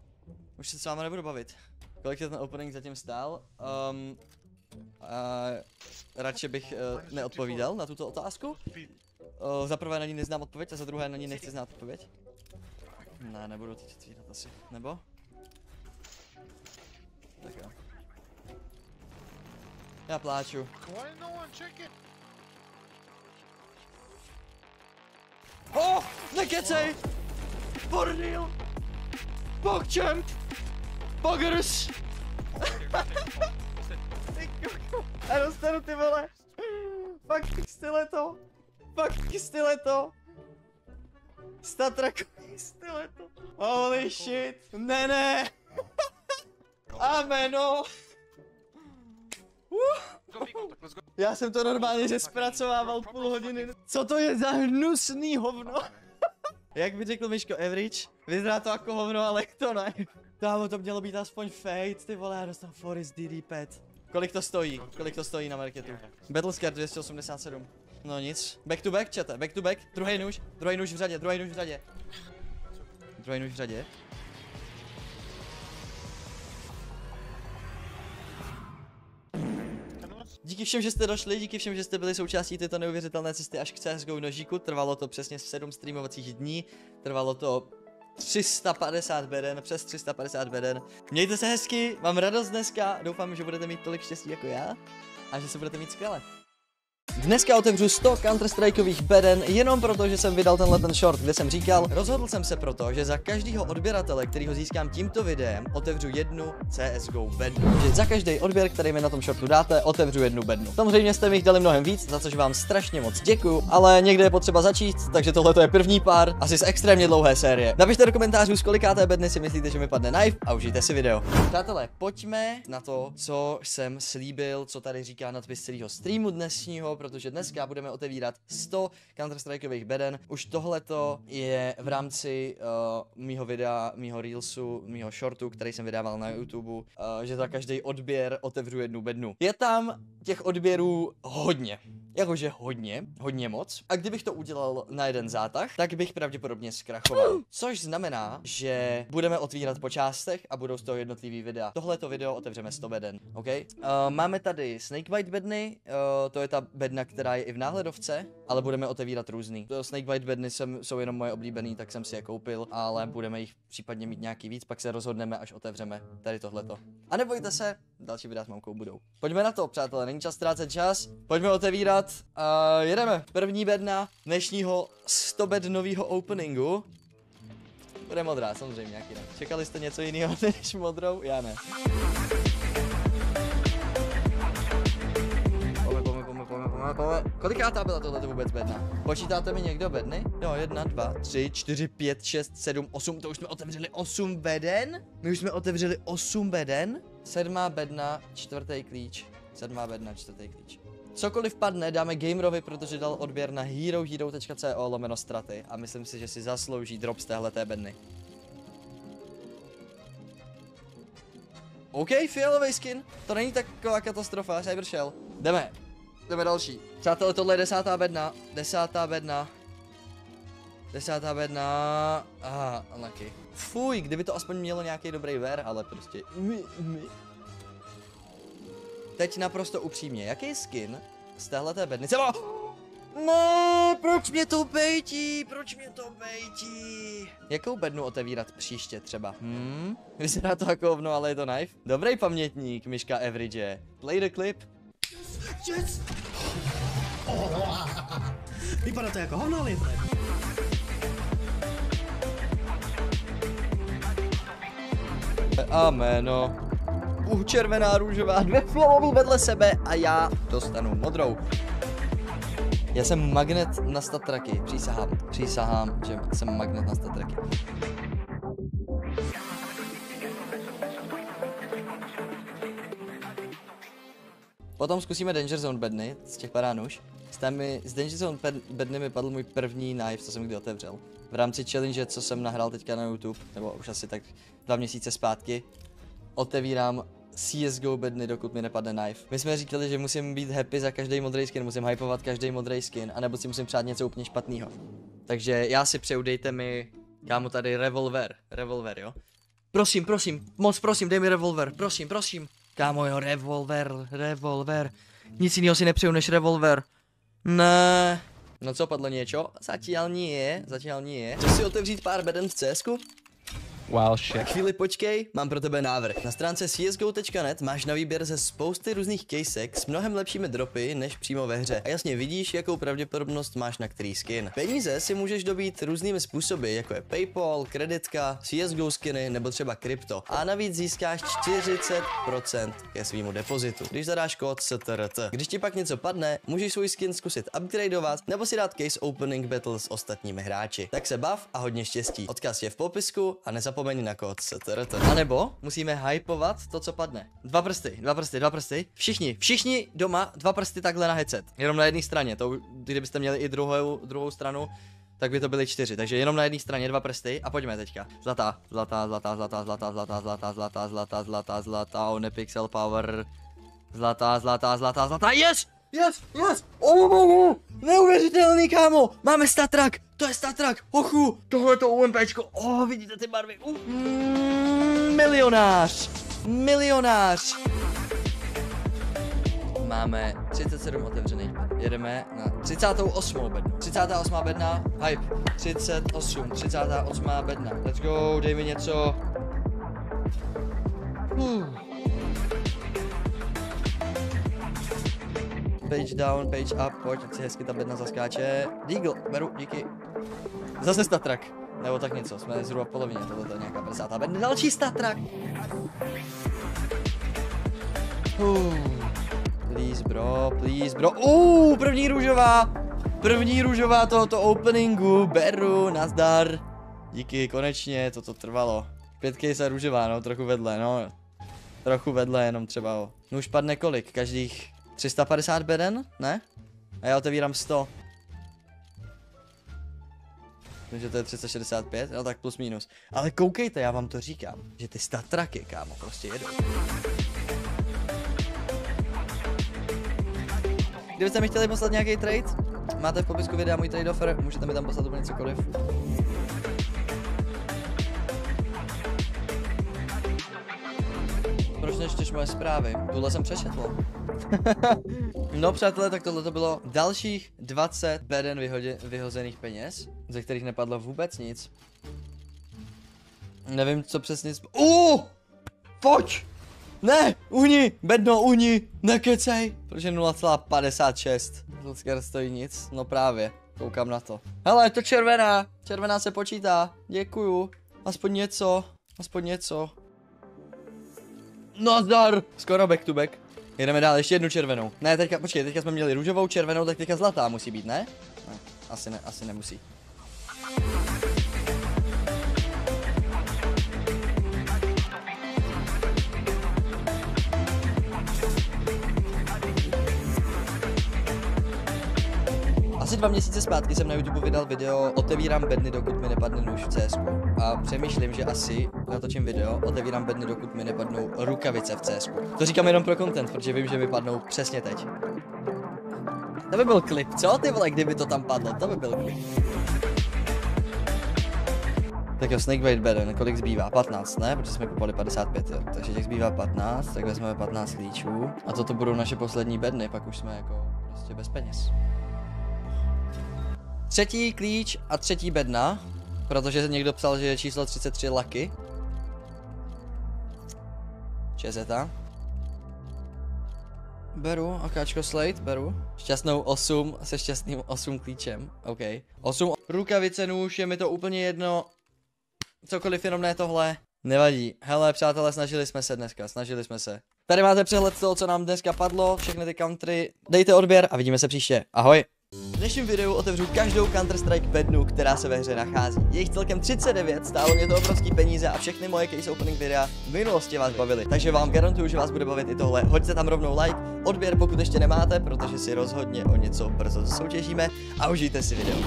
Už se s váma nebudu bavit. Kolik je ten opening zatím stál? Um, uh, radši bych uh, neodpovídal na tuto otázku. Uh, za prvé na ní neznám odpověď a za druhé na ní nechci znát odpověď. Ne, nebudu teď otvírat asi. Nebo? Tak jo. Já pláču. Oh, nekecej! Bordel! Pogchamp! Poggers! Já dostanu ty vole! Fuck styleto! Fuck styleto! Statrakový styleto! Holy shit! Ne, ne! Ameno! Já jsem to normálně že zpracovával půl hodiny. Co to je za hnusný hovno? Jak by řekl Myško Average, vyzerá to jako hovno, ale to ne. Dámo, to mělo být aspoň fate, ty vole, já dostanu Forest DD pet. Kolik to stojí? Kolik to stojí na marketu? Battlescar 287. No nic. Back to back, čete, back to back. Druhý nůž, druhý nůž v řadě, druhý nůž v řadě. Druhý nůž v řadě. Díky všem, že jste došli, díky všem, že jste byli součástí této neuvěřitelné cesty až k CSGO nožíku. Trvalo to přesně 7 streamovacích dní, trvalo to 350 beden, přes 350 beden. Mějte se hezky, mám radost dneska, doufám, že budete mít tolik štěstí jako já a že se budete mít skvěle. Dneska otevřu 100 Counter-Strikeových beden jenom proto, že jsem vydal tenhle ten short, kde jsem říkal, rozhodl jsem se proto, že za každého odběratele, který ho získám tímto videem, otevřu jednu CSGO bednu. Že za každý odběr, který mi na tom shortu dáte, otevřu jednu bednu. Samozřejmě jste mi jich dali mnohem víc, za což vám strašně moc děkuju, ale někde je potřeba začít, takže tohle je první pár, asi z extrémně dlouhé série. Napište do komentářů, z kolikáté bedny si myslíte, že mi padne knife a užijte si video. Přátelé, pojďme na to, co jsem slíbil, co tady říká nadpis celého streamu dnesního, protože dneska budeme otevírat 100 Counter-Strikeových beden. Už tohleto je v rámci uh, mýho videa, mýho reelsu, mýho shortu, který jsem vydával na YouTube, uh, že za každý odběr otevřu jednu bednu. Je tam těch odběrů hodně. Jakože hodně, hodně moc. A kdybych to udělal na jeden zátah, tak bych pravděpodobně zkrachoval. Což znamená, že budeme otvírat po částech a budou z toho jednotlivý videa. Tohleto video otevřeme 100 beden, OK? Uh, máme tady Snakebite bedny, uh, to je ta bedna, která je i v náhledovce, ale budeme otevírat různý. To Snakebite bedny jsem, jsou jenom moje oblíbený, tak jsem si je koupil, ale budeme jich případně mít nějaký víc, pak se rozhodneme, až otevřeme tady tohleto. A nebojte se, další videa s mamkou budou. Pojďme na to, přátelé, není čas ztrácet čas. Pojďme otevírat a jedeme. První bedna dnešního 100 bednového openingu. Bude modrá, samozřejmě, jak jinak. Čekali jste něco jiného než modrou? Já ne. Kolikátá byla tohle vůbec bedna? Počítáte mi někdo bedny? Jo, jedna, dva, tři, čtyři, pět, šest, sedm, osm, to už jsme otevřeli osm beden? My už jsme otevřeli osm beden? Sedmá bedna, čtvrtý klíč. Sedmá bedna, čtvrtý klíč. Cokoliv padne, dáme Gamerovi, protože dal odběr na herohero.co lomeno straty a myslím si, že si zaslouží drop z téhleté bedny. OK, fialový skin, to není taková katastrofa, Cyber Shell. Jdeme, jdeme další. Přátelé, tohle je desátá bedna, desátá bedna. Desátá bedna, aha, unlucky. Fuj, kdyby to aspoň mělo nějaký dobrý ver, ale prostě... Teď naprosto upřímně, jaký skin z téhleté bedny třeba... Ne, proč mě to bejtí, proč mě to bejtí? Jakou bednu otevírat příště třeba? Hm? Vyzerá to jako ovno, ale je to knife? Dobrý pamětník, Myška Average. Play the clip. Yes! Vypadá to jako hovno, ale je to ne. Ameno. Uh, červená, růžová, dvě fialový vedle sebe a já dostanu modrou. Já jsem magnet na statraky, přísahám, přísahám, že jsem magnet na statraky. Potom zkusíme Danger Zone bedny z těch paránuš. S, tými, z Danger Zone bed, bedny mi padl můj první knife, co jsem kdy otevřel. V rámci challenge, co jsem nahrál teďka na YouTube, nebo už asi tak dva měsíce zpátky, otevírám CSGO bedny, dokud mi nepadne knife. My jsme říkali, že musím být happy za každý modrý skin, musím hypovat každý modrý skin, anebo si musím přát něco úplně špatného. Takže já si přeju, dejte mi, kámo tady revolver, revolver, jo. Prosím, prosím, moc prosím, dej mi revolver, prosím, prosím. Kámo jo, revolver, revolver. Nic jiného si nepřeju než revolver. Ne. No co, padlo něco? Zatím nie, zatím nie. Chci si otevřít pár beden v CSku? Wow, shit. Chvíli počkej, mám pro tebe návrh. Na stránce csgo.net máš na výběr ze spousty různých casek s mnohem lepšími dropy než přímo ve hře. A jasně vidíš, jakou pravděpodobnost máš na který skin. Peníze si můžeš dobít různými způsoby, jako je PayPal, kreditka, CSGO skiny nebo třeba krypto. A navíc získáš 40% ke svýmu depozitu, když zadáš kód STRT. Když ti pak něco padne, můžeš svůj skin zkusit upgradeovat nebo si dát case opening battle s ostatními hráči. Tak se bav a hodně štěstí. Odkaz je v popisku a nezapomeň na kód. A nebo musíme hypovat to, co padne. Dva prsty, dva prsty, dva prsty. Všichni, všichni doma, dva prsty takhle na headset. Jenom na jedné straně, to kdybyste měli i druhou, druhou stranu, tak by to byly čtyři. Takže jenom na jedné straně dva prsty a pojďme teďka. Zlatá, zlatá, zlatá, zlatá, zlatá, zlatá, zlatá, zlatá, zlatá, zlatá, zlatá, one pixel power. Zlatá, zlatá, zlatá, zlatá, yes! Yes, yes! Oh, oh, oh. Neuvěřitelný, kámo! Máme statrak! To je statrak! Ochu! Tohle to UMPčko! Oh, vidíte ty barvy? Uh. Mm, milionář! Milionář! Máme 37 otevřených. Jedeme na 38. bednu. 38. bedna, hype. 38, 38. bedna. Let's go, dej mi něco. Uh. Page down, page up, pojď, si hezky ta bedna zaskáče. Deagle, beru, díky. Zase statrak. Nebo tak něco, jsme zhruba v polovině, tohle je nějaká 50. bedna. Další statrak. Please bro, please bro. Uh, první růžová. První růžová tohoto openingu. Beru, nazdar. Díky, konečně, to to trvalo. Pět se růžová, no, trochu vedle, no. Trochu vedle, jenom třeba o. No už padne kolik? Každých 350 beden, ne? A já otevírám 100. Takže to je 365, no tak plus minus. Ale koukejte, já vám to říkám, že ty statraky, kámo, prostě jedou. Kdybyste mi chtěli poslat nějaký trade, máte v popisku videa můj trade offer, můžete mi tam poslat úplně cokoliv. Proč nečteš moje zprávy? Tuhle jsem přečetl. no přátelé, tak tohle to bylo dalších 20 beden vyhodě, vyhozených peněz, ze kterých nepadlo vůbec nic. Nevím, co přesně... Uh! Pojď! Ne! Uni! Bedno, uni! Nekecej! Protože 0,56. Lusker stojí nic. No právě. Koukám na to. Hele, je to červená. Červená se počítá. Děkuju. Aspoň něco. Aspoň něco. Nazdar! Skoro back to back. Jedeme dál, ještě jednu červenou. Ne, teďka, počkej, teďka jsme měli růžovou, červenou, tak teďka zlatá musí být, ne? ne asi ne, asi nemusí. Asi dva měsíce zpátky jsem na YouTube vydal video Otevírám bedny, dokud mi nepadne nůž v CS. A přemýšlím, že asi natočím video Otevírám bedny, dokud mi nepadnou rukavice v CS. To říkám jenom pro content, protože vím, že mi padnou přesně teď. To by byl klip, co ty vole, kdyby to tam padlo, to by byl klip. Tak jo, Snakebait beden, kolik zbývá? 15, ne? Protože jsme kupovali 55, jo. Takže těch zbývá 15, tak vezmeme 15 klíčů. A toto budou naše poslední bedny, pak už jsme jako prostě bez peněz. Třetí klíč a třetí bedna, protože někdo psal, že je číslo 33 laky. Čezeta. Beru, akáčko slate, beru. Šťastnou 8 se šťastným 8 klíčem, OK. 8 rukavice nůž, je mi to úplně jedno. Cokoliv jenom ne tohle. Nevadí. Hele, přátelé, snažili jsme se dneska, snažili jsme se. Tady máte přehled toho, co nám dneska padlo, všechny ty country. Dejte odběr a vidíme se příště. Ahoj. V dnešním videu otevřu každou Counter-Strike bednu, která se ve hře nachází. Je jich celkem 39, stálo mě to obrovský peníze a všechny moje case opening videa v minulosti vás bavily. Takže vám garantuju, že vás bude bavit i tohle. Hoďte tam rovnou like, odběr pokud ještě nemáte, protože si rozhodně o něco brzo soutěžíme a užijte si video.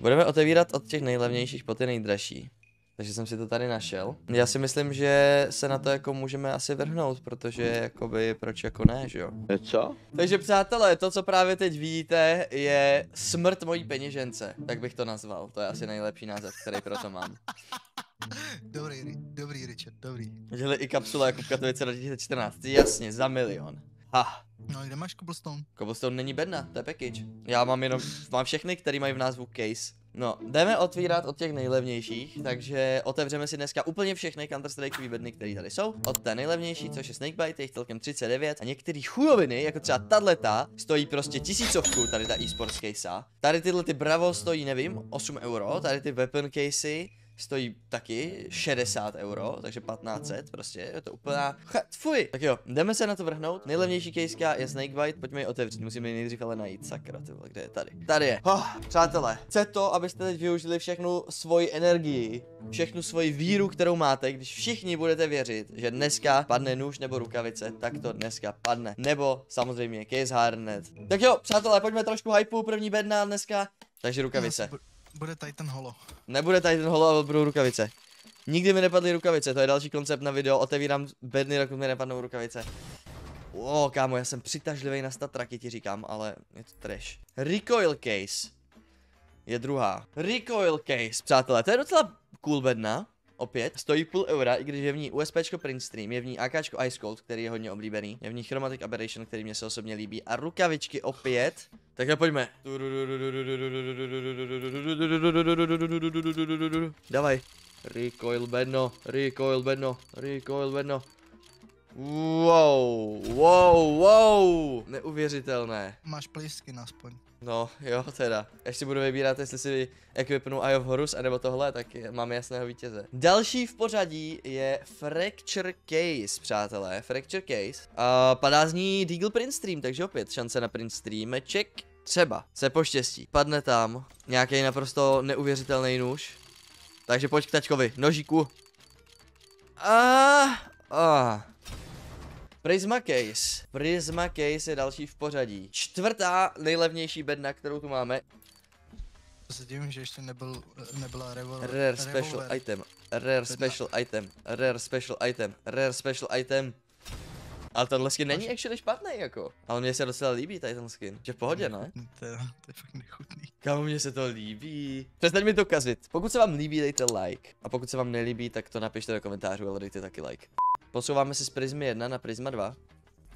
Budeme otevírat od těch nejlevnějších po ty nejdražší. Takže jsem si to tady našel. Já si myslím, že se na to jako můžeme asi vrhnout, protože jakoby proč jako ne, že jo? Co? Takže přátelé, to co právě teď vidíte je smrt mojí peněžence, tak bych to nazval. To je asi nejlepší název, který pro to mám. Dobrý, dobrý, Richard, dobrý. Dělali i kapsula jako v Katovice 2014, jasně, za milion. Ha, No, kde máš cobblestone? Cobblestone není bedna, to je package. Já mám jenom, mám všechny, který mají v názvu case. No, jdeme otvírat od těch nejlevnějších, takže otevřeme si dneska úplně všechny counter strike bedny, které tady jsou. Od té nejlevnější, což je Snakebite, je jich celkem 39 a některé chujoviny, jako třeba tato, stojí prostě tisícovku, tady ta esports case. Tady tyhle ty Bravo stojí, nevím, 8 euro, tady ty weapon casey stojí taky 60 euro, takže 1500, prostě je to úplná, ha, fuj. Tak jo, jdeme se na to vrhnout, nejlevnější caseka je Snakebite, pojďme ji otevřít, musíme ji nejdřív ale najít, sakra, ty vole, kde je tady? Tady je, oh, přátelé, chce to, abyste teď využili všechnu svoji energii, všechnu svoji víru, kterou máte, když všichni budete věřit, že dneska padne nůž nebo rukavice, tak to dneska padne, nebo samozřejmě case harnet. Tak jo, přátelé, pojďme trošku hypeu, první bedna dneska, takže rukavice. Bu- Bude tady ten holo. Nebude tady ten holo, ale budou rukavice. Nikdy mi nepadly rukavice, to je další koncept na video, otevírám bedny, dokud mi nepadnou rukavice. O, kámo, já jsem přitažlivý na statraky, ti říkám, ale je to trash. Recoil case je druhá. Recoil case, přátelé, to je docela cool bedna. Opět, stojí půl eura, i když je v ní USPčko Print Stream, je v ní AKčko Ice Cold, který je hodně oblíbený, je v ní Chromatic Aberration, který mě se osobně líbí, a rukavičky opět. Tak pojďme. Davaj. Recoil bedno, recoil bedno, recoil bedno. Wow, wow, wow, neuvěřitelné. Máš playskin aspoň. No, jo, teda. Ještě budu vybírat, jestli si equipnu Eye of Horus, anebo tohle, tak máme jasného vítěze. Další v pořadí je Fracture Case, přátelé. Fracture Case. A padá z ní Deagle Print Stream, takže opět šance na Print Streameček. Třeba se poštěstí. Padne tam nějaký naprosto neuvěřitelný nůž. Takže pojď k tačkovi, nožíku. A, a. Prisma Case. Prisma Case je další v pořadí. Čtvrtá nejlevnější bedna, kterou tu máme. Divím, že ještě nebyl, nebyla revolver. Rare special revolver. item. Rare special item. Rare special item. Rare special item. Ale tenhle skin není actually špatný jako. Ale mně se docela líbí tady ten skin. Že v pohodě, ne? To, je- to je fakt nechutný. Kámo, mně se to líbí. Přestaň mi to kazit. Pokud se vám líbí, dejte like. A pokud se vám nelíbí, tak to napište do komentářů, ale dejte taky like. Posouváme se z Prismy 1 na Prisma 2.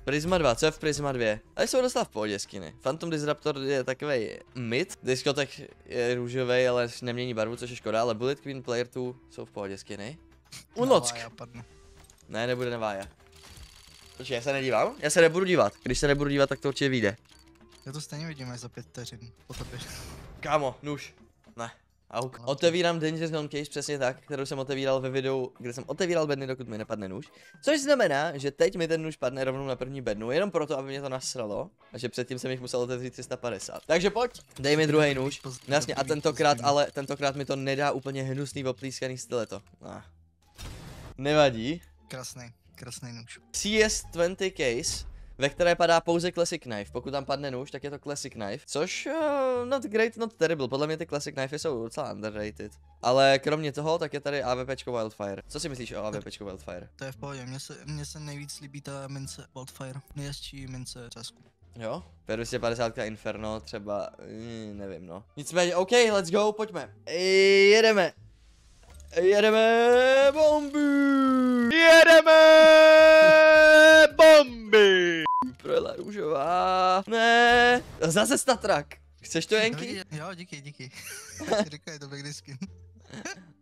Prisma 2, co je v Prisma 2? Tady jsou docela v pohodě skiny. Phantom Disruptor je takový mid, diskotek je růžový, ale nemění barvu, což je škoda, ale Bullet Queen Player 2 jsou v pohodě skiny. Unock! Ne, nebude Nevája. Počkej, já se nedívám? Já se nebudu dívat. Když se nebudu dívat, tak to určitě vyjde. Já to stejně vidím až za pět vteřin. Po tobě. Kámo, nůž. Auk. Otevírám Danger Zone Case přesně tak, kterou jsem otevíral ve videu, kde jsem otevíral bedny, dokud mi nepadne nůž. Což znamená, že teď mi ten nůž padne rovnou na první bednu, jenom proto, aby mě to nasralo. A že předtím jsem jich musel otevřít 350. Takže pojď, dej mi druhý nůž. No jasně, a tentokrát, ale tentokrát mi to nedá úplně hnusný oplískaný styleto. Ah. Nevadí. Krásný, krásný nůž. CS20 case, ve které padá pouze Classic Knife. Pokud tam padne nůž, tak je to Classic Knife, což uh, not great, not terrible. Podle mě ty Classic Knife jsou docela underrated. Ale kromě toho, tak je tady AVPčko Wildfire. Co si myslíš o AVPčko Wildfire? To je v pohodě. Mně se, mně se nejvíc líbí ta mince Wildfire. Nejhezčí mince Česku. Jo? P250 Inferno třeba, mm, nevím no. Nicméně, OK, let's go, pojďme. Jedeme. Jedeme bomby. Jedeme bomby. Projela růžová. Ne. Zase statrak. Chceš to, Jenky? Jo, díky, díky. Říkaj to back skin.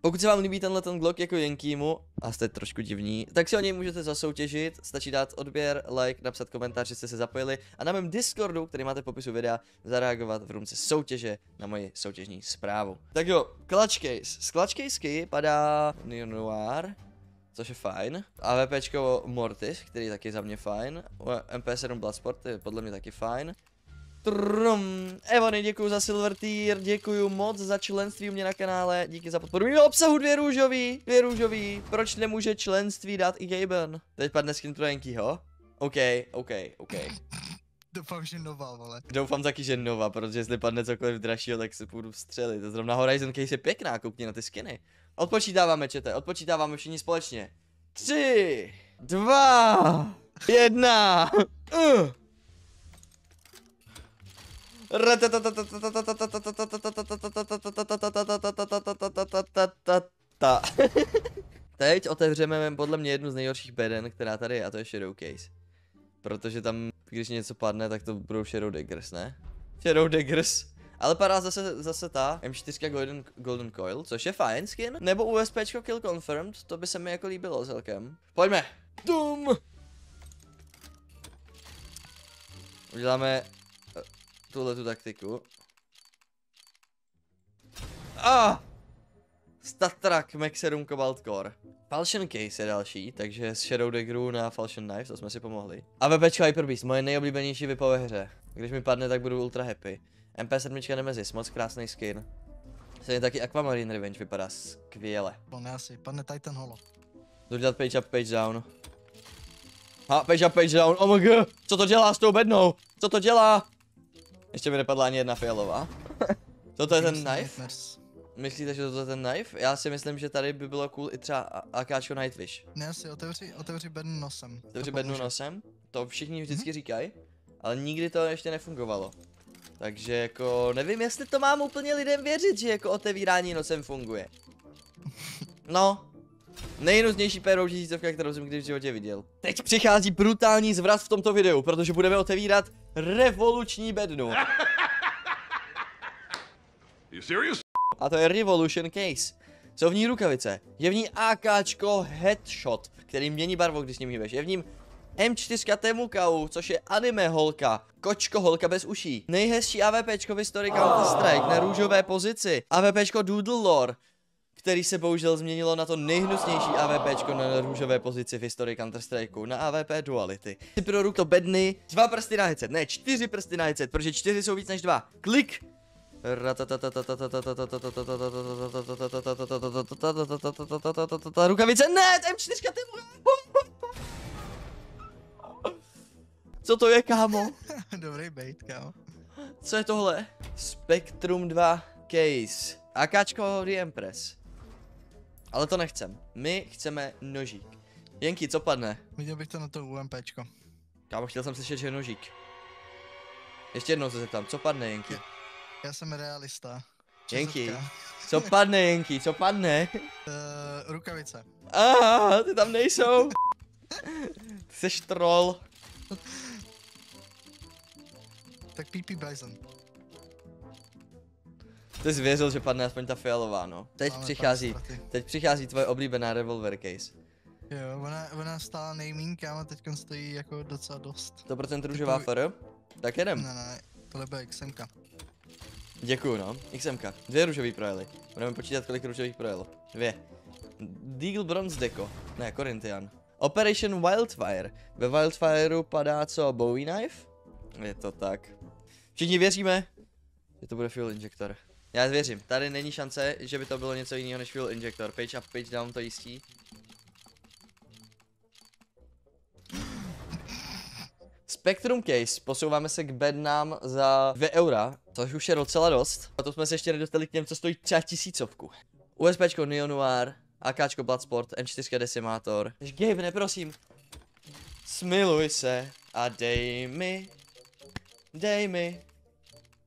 Pokud se vám líbí tenhle ten Glock jako Jenkýmu, a jste trošku divní, tak si o něj můžete zasoutěžit, stačí dát odběr, like, napsat komentář, že jste se zapojili a na mém Discordu, který máte v popisu videa, zareagovat v rumce soutěže na moji soutěžní zprávu. Tak jo, Clutch Case. Z Clutch Casey padá Neo Noir, což je fajn. AVPčko Mortis, který je taky za mě fajn. MP7 Bloodsport, to je podle mě taky fajn. Trum. Evony, děkuji za silver tier, děkuji moc za členství u mě na kanále, díky za podporu mimo obsahu dvě růžový, dvě růžový, proč nemůže členství dát i Gaben? Teď padne skin pro Yankeeho? OK, OK, OK. Doufám, že nová, vole. Doufám taky, že nova, protože jestli padne cokoliv dražšího, tak se půjdu střelit. Zrovna Horizon Case je pěkná, koukni na ty skiny. Odpočítáváme, čete, odpočítáváme všichni společně. Tři, dva, jedna. Teď otevřeme podle mě jednu z nejhorších beden, která tady je, a to je Shadow Case. Protože tam, když něco padne, tak to budou Shadow Daggers, ne? Shadow Daggers. Ale padá zase, zase ta M4 Golden, Golden Coil, což je fajn skin. Nebo USPčko Kill Confirmed, to by se mi jako líbilo celkem. Pojďme. Dum. Uděláme eh, tuhle tu taktiku. Ah! Statrak Max 7 Cobalt Core. Falchion Case je další, takže z Shadow Daggeru na Falchion Knife, to jsme si pomohli. A VPčko Hyper Beast, moje nejoblíbenější vypo ve hře. Když mi padne, tak budu ultra happy. MP7 Nemesis, moc krásný skin. Stejně taky Aquamarine Revenge vypadá skvěle. Ne asi, padne Titan Holo. Jdu dělat page up, page down. Ha, page up, page down, omg, co to dělá s tou bednou? Co to dělá? Ještě mi nepadla ani jedna fialová. Toto je ten knife? Myslíte, že toto je ten knife? Já si myslím, že tady by bylo cool i třeba A- AKčko Nightwish. Ne asi, otevři, otevři bednu nosem. Otevři bednu nosem, to všichni vždycky říkají, ale nikdy to ještě nefungovalo. Takže jako nevím, jestli to mám úplně lidem věřit, že jako otevírání nosem funguje. No, nejnutnější péro tisícovka, kterou jsem kdy v životě viděl. Teď přichází brutální zvrat v tomto videu, protože budeme otevírat revoluční bednu. You serious? A to je Revolution Case. Jsou v ní rukavice, je v ní AKčko Headshot, který mění barvu, když s ním hýbeš. Je v ním M4 Temukau, což je anime holka, kočko holka bez uší. Nejhezčí AVPčko v historii Counter-Strike na růžové pozici. AVPčko Doodle Lore, který se bohužel změnilo na to nejhnusnější AVPčko na růžové pozici v historii Counter-Strikeu, na AVP Duality. Ty pro ruk to bedny, dva prsty na headset, ne, čtyři prsty na headset, protože čtyři jsou víc než dva. Klik! Rukavice, ne, to je M4, ty. Co to je, kámo? Dobrý bait, kámo. Co je tohle? Spectrum 2 case. AKčko The Empress. Ale to nechcem. My chceme nožík. Jenky, co padne? Viděl bych to na to UMPčko. Kámo, chtěl jsem slyšet, že je nožík. Ještě jednou se zeptám, co padne, Jenky? Já jsem realista. Jenky, co padne, Jenky, co padne? Uh, rukavice. Aha, ty tam nejsou. Ty jsi troll. Tak PP Bison. Ty jsi věřil, že padne aspoň ta fialová, no. Teď Máme přichází, teď přichází tvoje oblíbená revolver case. Jo, ona, ona stála nejmín, kámo, teď stojí jako docela dost. 100% růžová Takový- fr? Tak jedem. Ne, ne, tohle bude XMka. Děkuju, no. XMK. Dvě růžový projely. Budeme počítat, kolik růžových projelo. Dvě. Deagle Bronze Deco. Ne, Corinthian. Operation Wildfire. Ve Wildfireu padá co? Bowie Knife? Je to tak. Všichni věříme, že to bude Fuel Injector. Já věřím. Tady není šance, že by to bylo něco jiného než Fuel Injector. Page up, page down to jistí. Spectrum Case, posouváme se k bednám za 2 eura, což už je docela dost. A to jsme se ještě nedostali k těm, co stojí třeba tisícovku. USBčko Neo Noir, AKčko Bloodsport, M4 Decimátor. Gabe, neprosím. Smiluj se a dej mi, dej mi.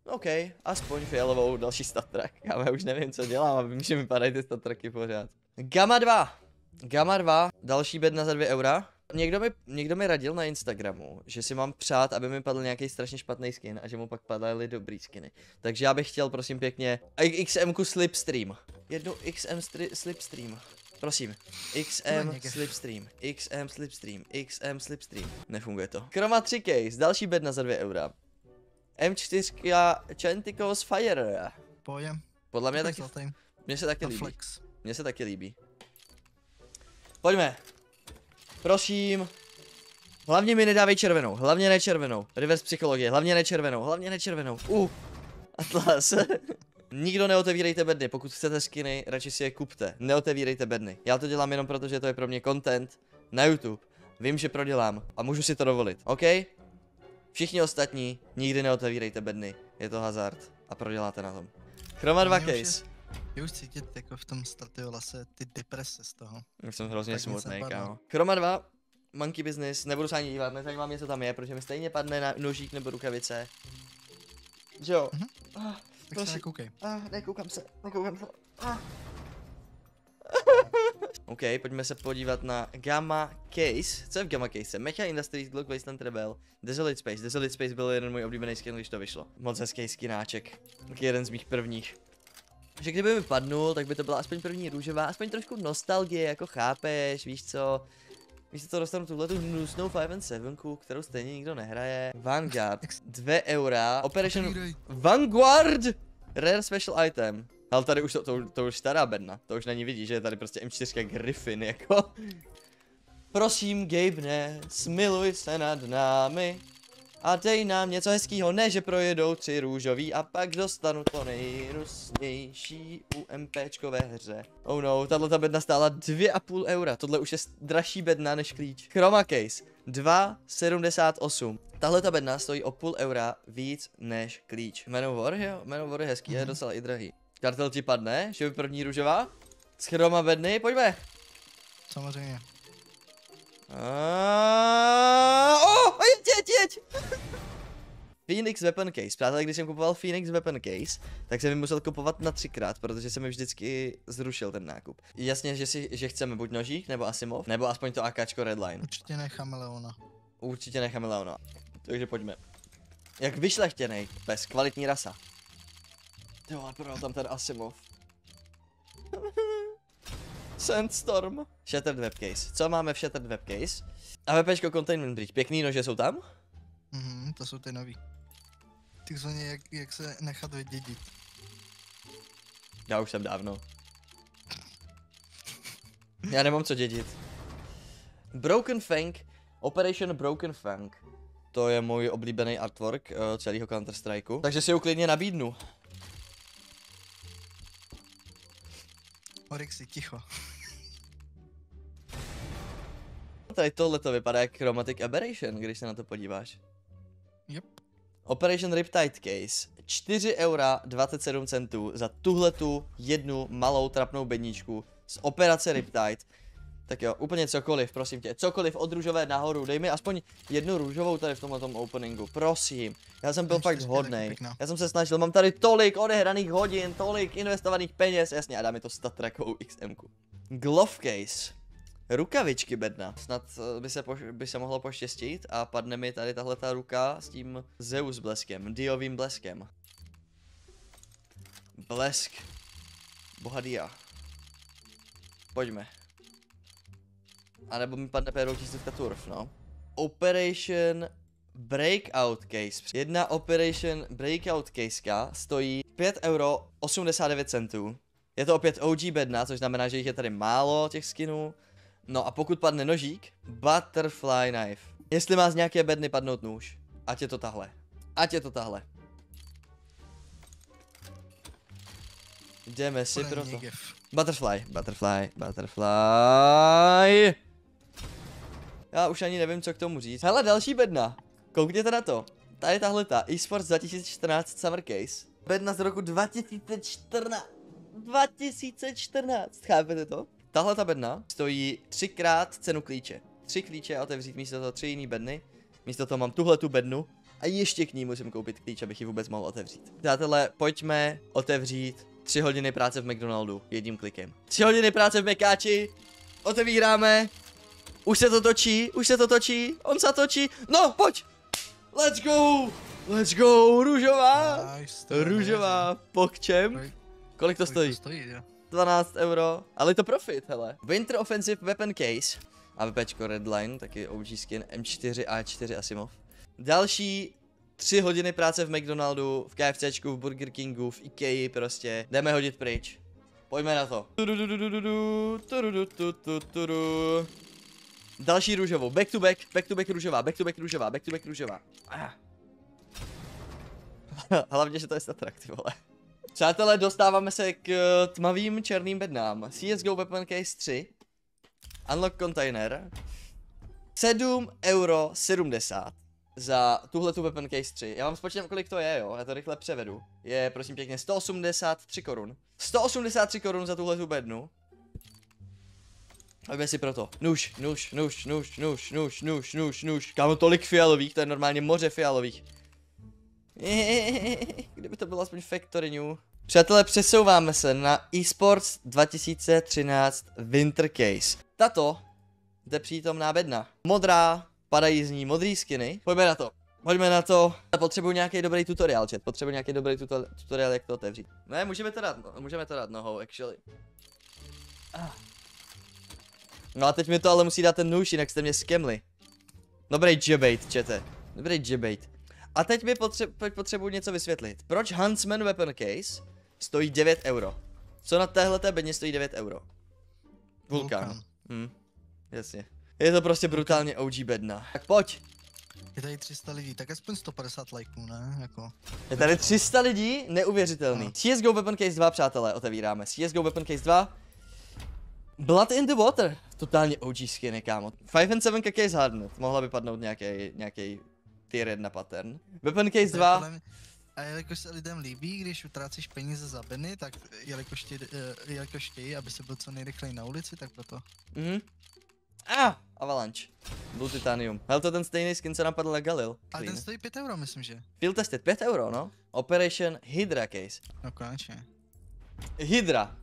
OK, aspoň fialovou další statrak. Já už nevím, co dělám, vím, že mi padají ty statraky pořád. Gamma 2. Gamma 2, další bedna za 2 eura. Někdo mi, někdo mi radil na Instagramu, že si mám přát, aby mi padl nějaký strašně špatný skin a že mu pak padaly dobrý skiny. Takže já bych chtěl, prosím pěkně, XM Slipstream. Jednu XM Slipstream. Prosím. XM. Slipstream. XM Slipstream. XM Slipstream. Nefunguje to. Chroma 3 case, další bedna za 2 eura. M4 Chanticos Fire. Pojem. Podle mě taky, mně se taky líbí. Mně se taky líbí. Pojďme. Prosím. Hlavně mi nedávej červenou, hlavně ne červenou. Reverse psychologie, hlavně ne červenou, hlavně ne červenou. Uh. Atlas. Nikdo neotevírejte bedny, pokud chcete skiny, radši si je kupte. Neotevírejte bedny. Já to dělám jenom proto, že to je pro mě content na YouTube. Vím, že prodělám a můžu si to dovolit, OK? Všichni ostatní, nikdy neotevírejte bedny. Je to hazard a proděláte na tom. Chroma 2 Mě už je- case. Je už cítit jako v tom Stratiolase ty deprese z toho. Já jsem hrozně Tak smutný, kámo. Chroma 2, Monkey Business, nebudu se ani dívat, nezajímá mě, co tam je, protože mi stejně padne na nožík nebo rukavice. Že jo? Mhm. Ah, Tak se prosím. nekoukej. Ah, nekoukám se, nekoukám se. Ah. OK, pojďme se podívat na Gamma Case. Co je v Gamma Case? Mecha Industries, Glock Wasteland Rebel, Desolate Space. Desolate Space byl jeden můj oblíbený skin, když to vyšlo. Moc hezký skináček. Taky jeden z mých prvních. Že kdyby mi padnul, tak by to byla aspoň první růžová, aspoň trošku nostalgie, jako chápeš, víš co. Víš co, to dostanu tuhle tu hnusnou 5 and 7, kterou stejně nikdo nehraje. Vanguard, 2 eura, Operation. Vanguard! Rare special item. Ale tady už to, to, to už stará bedna, to už není vidí, že je tady prostě M4 Griffin, jako. Prosím, Gabe, ne, smiluj se nad námi a dej nám něco hezkýho, ne, že projedou tři růžový a pak dostanu to nejrusnější u MPčkové hře. Oh no, tahle ta bedna stála 2,5 eura, tohle už je dražší bedna než klíč. Chroma case, 2,78. Tahle ta bedna stojí o půl eura víc než klíč. Manowar, jo, Manowar je hezký, je docela i drahý. Kartel ti padne, že by první růžová? Z chroma bedny, pojďme. Samozřejmě. A... Oh, jeď, jeď, jeď! Phoenix Weapon Case. Přátelé, když jsem kupoval Phoenix Weapon Case, tak jsem ji musel kupovat na třikrát, protože se mi vždycky zrušil ten nákup. Jasně, že, si, že chceme buď nožík, nebo Asimov, nebo aspoň to AKčko Redline. Určitě ne chameleona. Určitě necháme Leona. Takže pojďme. Jak vyšlechtěnej, bez kvalitní rasa. Ty vole, prodal tam ten Asimov. Sandstorm. Shattered Webcase. Co máme v Shattered Webcase? A VPčko Containment Bridge. Pěkný nože jsou tam? Mhm, to jsou ty nový. Takzvaně jak, jak se nechat vydědit. Já už jsem dávno. Já nemám co dědit. Broken Fang, Operation Broken Fang. To je můj oblíbený artwork uh, celého Counter Strikeu. Takže si ho klidně nabídnu. Orixy, ticho. Tady tohle to vypadá jak Chromatic Aberration, když se na to podíváš. Yep. Operation Riptide Case. 4 eura 27 centů za tuhletu jednu malou trapnou bedničku z operace Riptide. Tak jo, úplně cokoliv, prosím tě. Cokoliv od růžové nahoru. Dej mi aspoň jednu růžovou tady v tomhle tom openingu. Prosím. Já jsem byl fakt hodnej. pěkná. Já jsem se snažil, mám tady tolik odehraných hodin, tolik investovaných peněz. Jasně, a dá mi to statrakovou XM. -ku. Glove case. Rukavičky bedna. Snad eh, by se, poš- by se mohlo poštěstit a padne mi tady tahle ta ruka s tím Zeus bleskem, Diovým bleskem. Blesk. Bohadia. Pojďme. A nebo mi padne perou tisícovka turf, no. Operation Breakout Case. Jedna Operation Breakout Caseka stojí 5 euro 89 centů. Je to opět OG bedna, což znamená, že jich je tady málo, těch skinů. No a pokud padne nožík, Butterfly Knife. Jestli má z nějaké bedny padnout nůž, ať je to tahle. Ať je to tahle. Jdeme si Podle pro mě to. gif. Butterfly, butterfly, butterfly. Já už ani nevím, co k tomu říct. Hele, další bedna. Koukněte na to. Tady tahle ta eSports 2014 Summer Case. Bedna z roku 2014. 2014, chápete to? Tahle ta bedna stojí třikrát cenu klíče. Tři klíče a otevřít místo toho tři jiný bedny. Místo toho mám tuhle tu bednu a ještě k ní musím koupit klíč, abych ji vůbec mohl otevřít. Přátelé, pojďme otevřít tři hodiny práce v McDonaldu jedním klikem. Tři hodiny práce v Mekáči, otevíráme, už se to točí, už se to točí, on se točí, no pojď, let's go, let's go, růžová, růžová, pokčem, Kolik- to stojí? to stojí, jo? 12 euro, ale je to profit, hele. Winter Offensive Weapon Case, AWPčko Redline, taky OG skin, M4 A4 Asimov. Další 3 hodiny práce v McDonaldu, v KFCčku, v Burger Kingu, v Ikea prostě. Jdeme hodit pryč. Pojďme na to. Další růžovou, back to back, back to back růžová, back to back růžová, back to back růžová. Ah. Hlavně, že to je statrak, vole. Přátelé, dostáváme se k eh, tmavým černým bednám. CSGO Weapon Case 3. Unlock container. 7 euro 70 za tuhle tu Weapon Case 3. Já vám spočítám, kolik to je, jo, já to rychle převedu. Je, prosím pěkně, 183 korun. 183 korun za tuhle tu bednu. Pojďme si proto. Nuž, nuž, nuž, nuž, nuž, nuž, nuž, nuž, nuž. Kámo, tolik fialových, to je normálně moře fialových. Kdyby to bylo aspoň Factory New. Přátelé, přesouváme se na eSports 2013 Winter Case. Tato zde přítomná bedna. Modrá, padají z ní modrý skiny. Pojďme na to. Pojďme na to. Potřebuji nějaký dobrý tutoriál, chat. Potřebuji nějaký dobrý tuto- tutoriál, jak to otevřít. Ne, můžeme to dát, můžeme to dát nohou, actually. Ah. No a teď mi to ale musí dát ten nůž, jinak jste mě skemli. Dobrý jebate, čete. Dobrý jebate. A teď mi potře- potřebuji něco vysvětlit. Proč Huntsman Weapon Case stojí 9 euro? Co na téhle té bedně stojí 9 euro? Vulkán. Vulkán. Hm, jasně. Je to prostě brutálně OG bedna. Tak pojď. Je tady 300 lidí, tak aspoň 150 lajků, ne? Jako. Je tady 300 lidí, neuvěřitelný. No. CSGO Weapon Case 2, přátelé, otevíráme. CSGO Weapon Case 2. Blood in the Water. Totálně OG skiny, kámo. 5 and 7 Case Hardened. Mohla by padnout nějaký, nějaký tier 1 pattern. Weapon Case To je 2. podle mě- A jelikož se lidem líbí, když utrácíš peníze za beny, tak jelikož, tě, eh, jelikož chtějí, aby se byl co nejrychleji na ulici, tak proto. Mhm. Ah, Avalanche. Blue Titanium. Hele, to ten stejný skin, co napadl na Galil. A ten stojí 5 euro, myslím, že. Field tested 5 euro, no. Operation Hydra Case. No konečně. Hydra.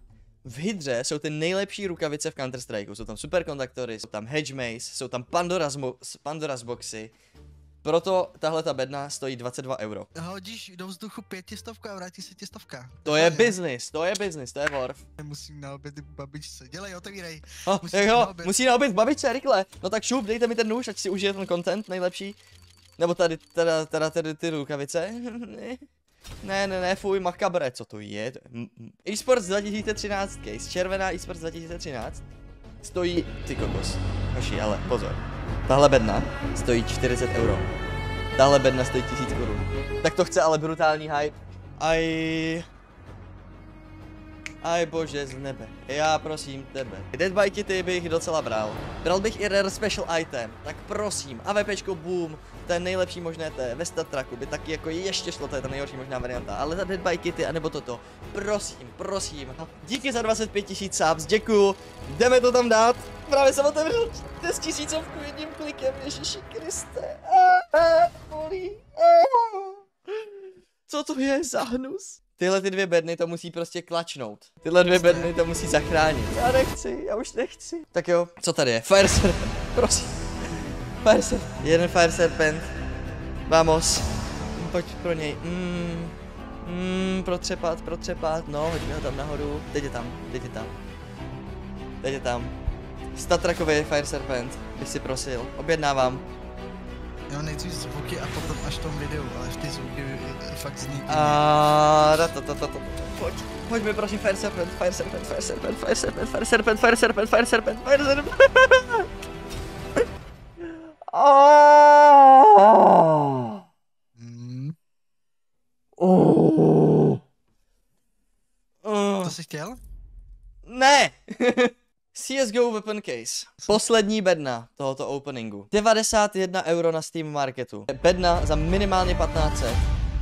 V Hydře jsou ty nejlepší rukavice v Counter Strikeu. Jsou tam superkontaktory, jsou tam hedge mace, jsou tam Pandora's, mo- Pandora's boxy. Proto tahle ta bedna stojí 22 euro. Hodíš do vzduchu pětistovku a vrátí se ti stovka. To je business, to je business, to je Worf. Musím na obědy babičce. Dělej, otevírej. Oh, jak na jo, oběd. musí na oběd babičce, rychle. No tak šup, dejte mi ten nůž, ať si užije ten content nejlepší. Nebo tady, teda, teda tady ty rukavice. ne, ne, ne, fuj, makabre, co to je? ESports 2013 case, červená eSports 2013. Stojí, ty kokos. Hoši, ale pozor. Tahle bedna stojí 40 euro. Tahle bedna stojí 1000 korun. Tak to chce ale brutální hype. Aj... Aj bože z nebe, já prosím tebe. Dead by Kitty bych docela bral. Bral bych i Rare Special Item, tak prosím, AVPčko Boom, je nejlepší možné, je ve Statraku, by taky jako ještě šlo, to je ta nejhorší možná varianta, ale ta Dead by Kitty, anebo toto, prosím, prosím. Díky za 25 000 subs, děkuju, jdeme to tam dát, právě jsem otevřel 10 tisícovku jedním klikem, Ježíši Kriste. A, a, bolí. A. Co to je za hnus? Tyhle ty dvě bedny to musí prostě klačnout. Tyhle dvě bedny to musí zachránit. Já nechci, já už nechci. Tak jo, co tady je? Fire Serpent, prosím. Fire Serpent. Jeden Fire Serpent. Vamos. Pojď pro něj. Mm. Mm, protřepat, protřepat. No, hoďme ho tam nahoru. Teď je tam, teď je tam. Teď je tam. Statrakový Fire Serpent, bych si prosil. Objednávám. Jo, nejdřív zvuky a potom až v tom videu, ale ty zvuky fakt zní. A ta ta ta ta ta. Pojď, pojďme prosím Fire Serpent, Fire Serpent, Fire Serpent, Fire Serpent, Fire Serpent, Fire Serpent, Fire Serpent, Fire Serpent. Oh. to jsi chtěl? Ne! CSGO Weapon Case. Poslední bedna tohoto openingu. 91 euro na Steam Marketu. Bedna za minimálně 1500.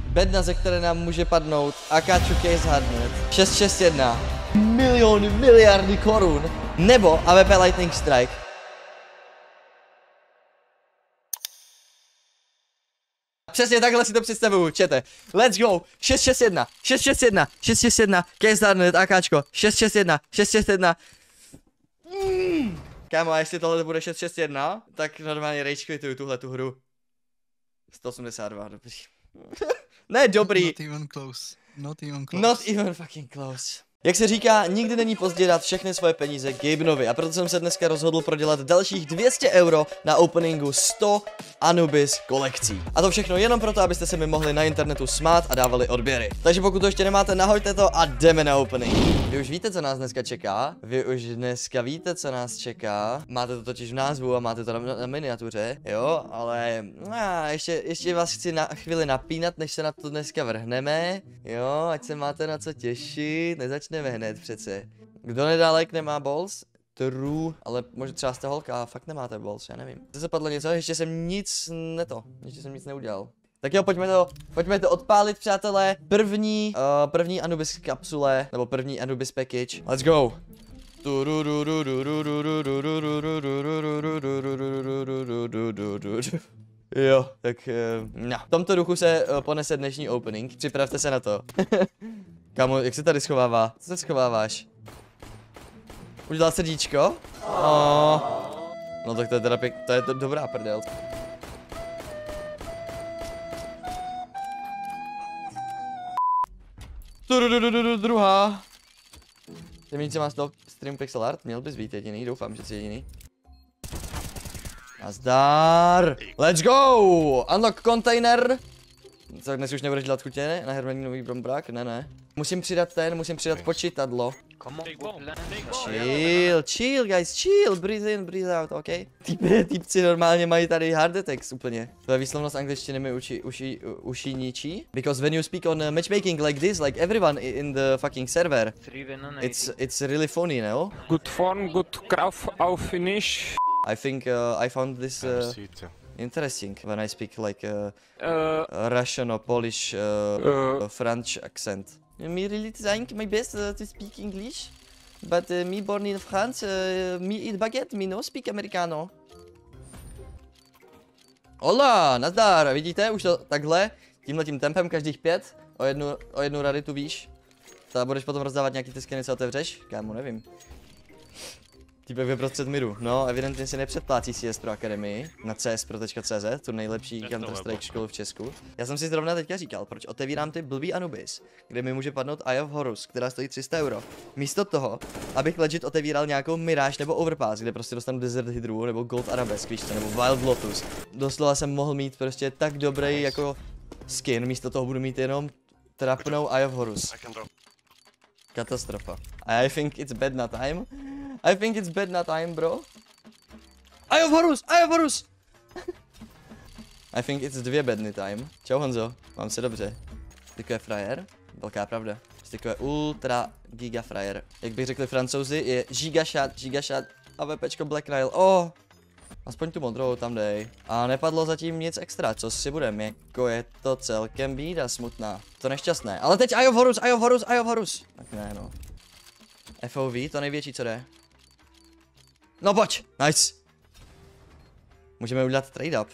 Bedna, ze které nám může padnout Akachu Case Hardnet. 661. Miliony, miliardy korun. Nebo AWP Lightning Strike. Přesně takhle si to představuju, čete. Let's go. 661, 661, 661, Case Hardnet, AKčko. 661, 661. Mm. Kámo, a jestli tohle bude 661, tak normálně rage quituju tuhle tu hru. 182, dobrý. ne, dobrý. Not even close. Not even close. Not even fucking close. Jak se říká, nikdy není pozdě dát všechny svoje peníze Gabenovi a proto jsem se dneska rozhodl prodělat dalších 200 euro na openingu 100 Anubis kolekcí. A to všechno jenom proto, abyste se mi mohli na internetu smát a dávali odběry. Takže pokud to ještě nemáte, nahoďte to a jdeme na opening. Vy už víte, co nás dneska čeká. Vy už dneska víte, co nás čeká. Máte to totiž v názvu a máte to na, na miniatuře, jo, ale a, ještě, ještě vás chci na chvíli napínat, než se na to dneska vrhneme. Jo, ať se máte na co těšit, nezačneme hned přece. Kdo nedá like, nemá balls? True, ale možná třeba jste holka a fakt nemáte balls, já nevím. Zde se padlo něco, ještě jsem nic neto, ještě jsem nic neudělal. Tak jo, pojďme to, pojďme to odpálit, přátelé. První, uh, první Anubis kapsule, nebo první Anubis package. Let's go. Jo, tak no. v tomto duchu se uh, ponese dnešní opening. Připravte se na to. Kámo, jak se tady schovává? Co se schováváš? Udělal srdíčko? Oh. No tak to je teda pěk, to je to dobrá prdel. Druhá. Temnice má stop stream pixel art, měl bys být jediný, doufám, že jsi jediný. Nazdar! Let's go! Unlock container! Co, dnes už nebudeš dělat chutě na hermelinový brombrák? Ne, ne. Musím přidat ten, musím přidat počítadlo. Chill, chill guys, chill, breathe in, breathe out, ok? Typy, typci normálně mají tady hard attacks úplně. Tvoje výslovnost angličtiny mi uši, uši, uši ničí. Because when you speak on uh, matchmaking like this, like everyone in the fucking server, it's it's really funny, no? Good form, good craft auf finish. I think uh, I found this uh, interesting when I speak like uh, Uh, Russian or Polish uh, uh, French accent. Me really trying my best uh, to speak English, but uh, me born in France, uh, me eat baguette, me no speak Americano. Hola, nazdar, vidíte, už to takhle, tímhle tím tempem každých pět, o jednu, o jednu raritu víš. Ta budeš potom rozdávat nějaký ty skiny, co otevřeš? Kámo, nevím. Týpek vyprostřed miru. No, evidentně se nepředplácí CS Pro Academy na cspro.cz, tu nejlepší Counter-Strike školu v Česku. Já jsem si zrovna teďka říkal, proč otevírám ty blbý Anubis, kde mi může padnout Eye of Horus, která stojí 300 euro. Místo toho, abych legit otevíral nějakou Mirage nebo Overpass, kde prostě dostanu Desert Hydru nebo Gold Arabesque, víš co, nebo Wild Lotus. Doslova jsem mohl mít prostě tak dobrý jako skin, místo toho budu mít jenom trapnou Eye of Horus. Katastrofa. I think it's bad na time. I think it's bad na time, bro. Eye of Horus! Eye of Horus! I think it's dvě bedny time. Čau Honzo, mám se dobře. Tyko je frajer, velká pravda. Tyko je ultra giga frajer. Jak bych řekli francouzi, je gigašat, gigašat a VPčko Black Nile. Oh, Aspoň tu modrou tam dej. A nepadlo zatím nic extra, co si budem, jako je to celkem bída smutná. To nešťastné. Ale teď Eye of Horus, Eye of Horus, Eye of Horus. Tak ne no. FOV, to největší co jde. No pojď, nice. Můžeme udělat trade up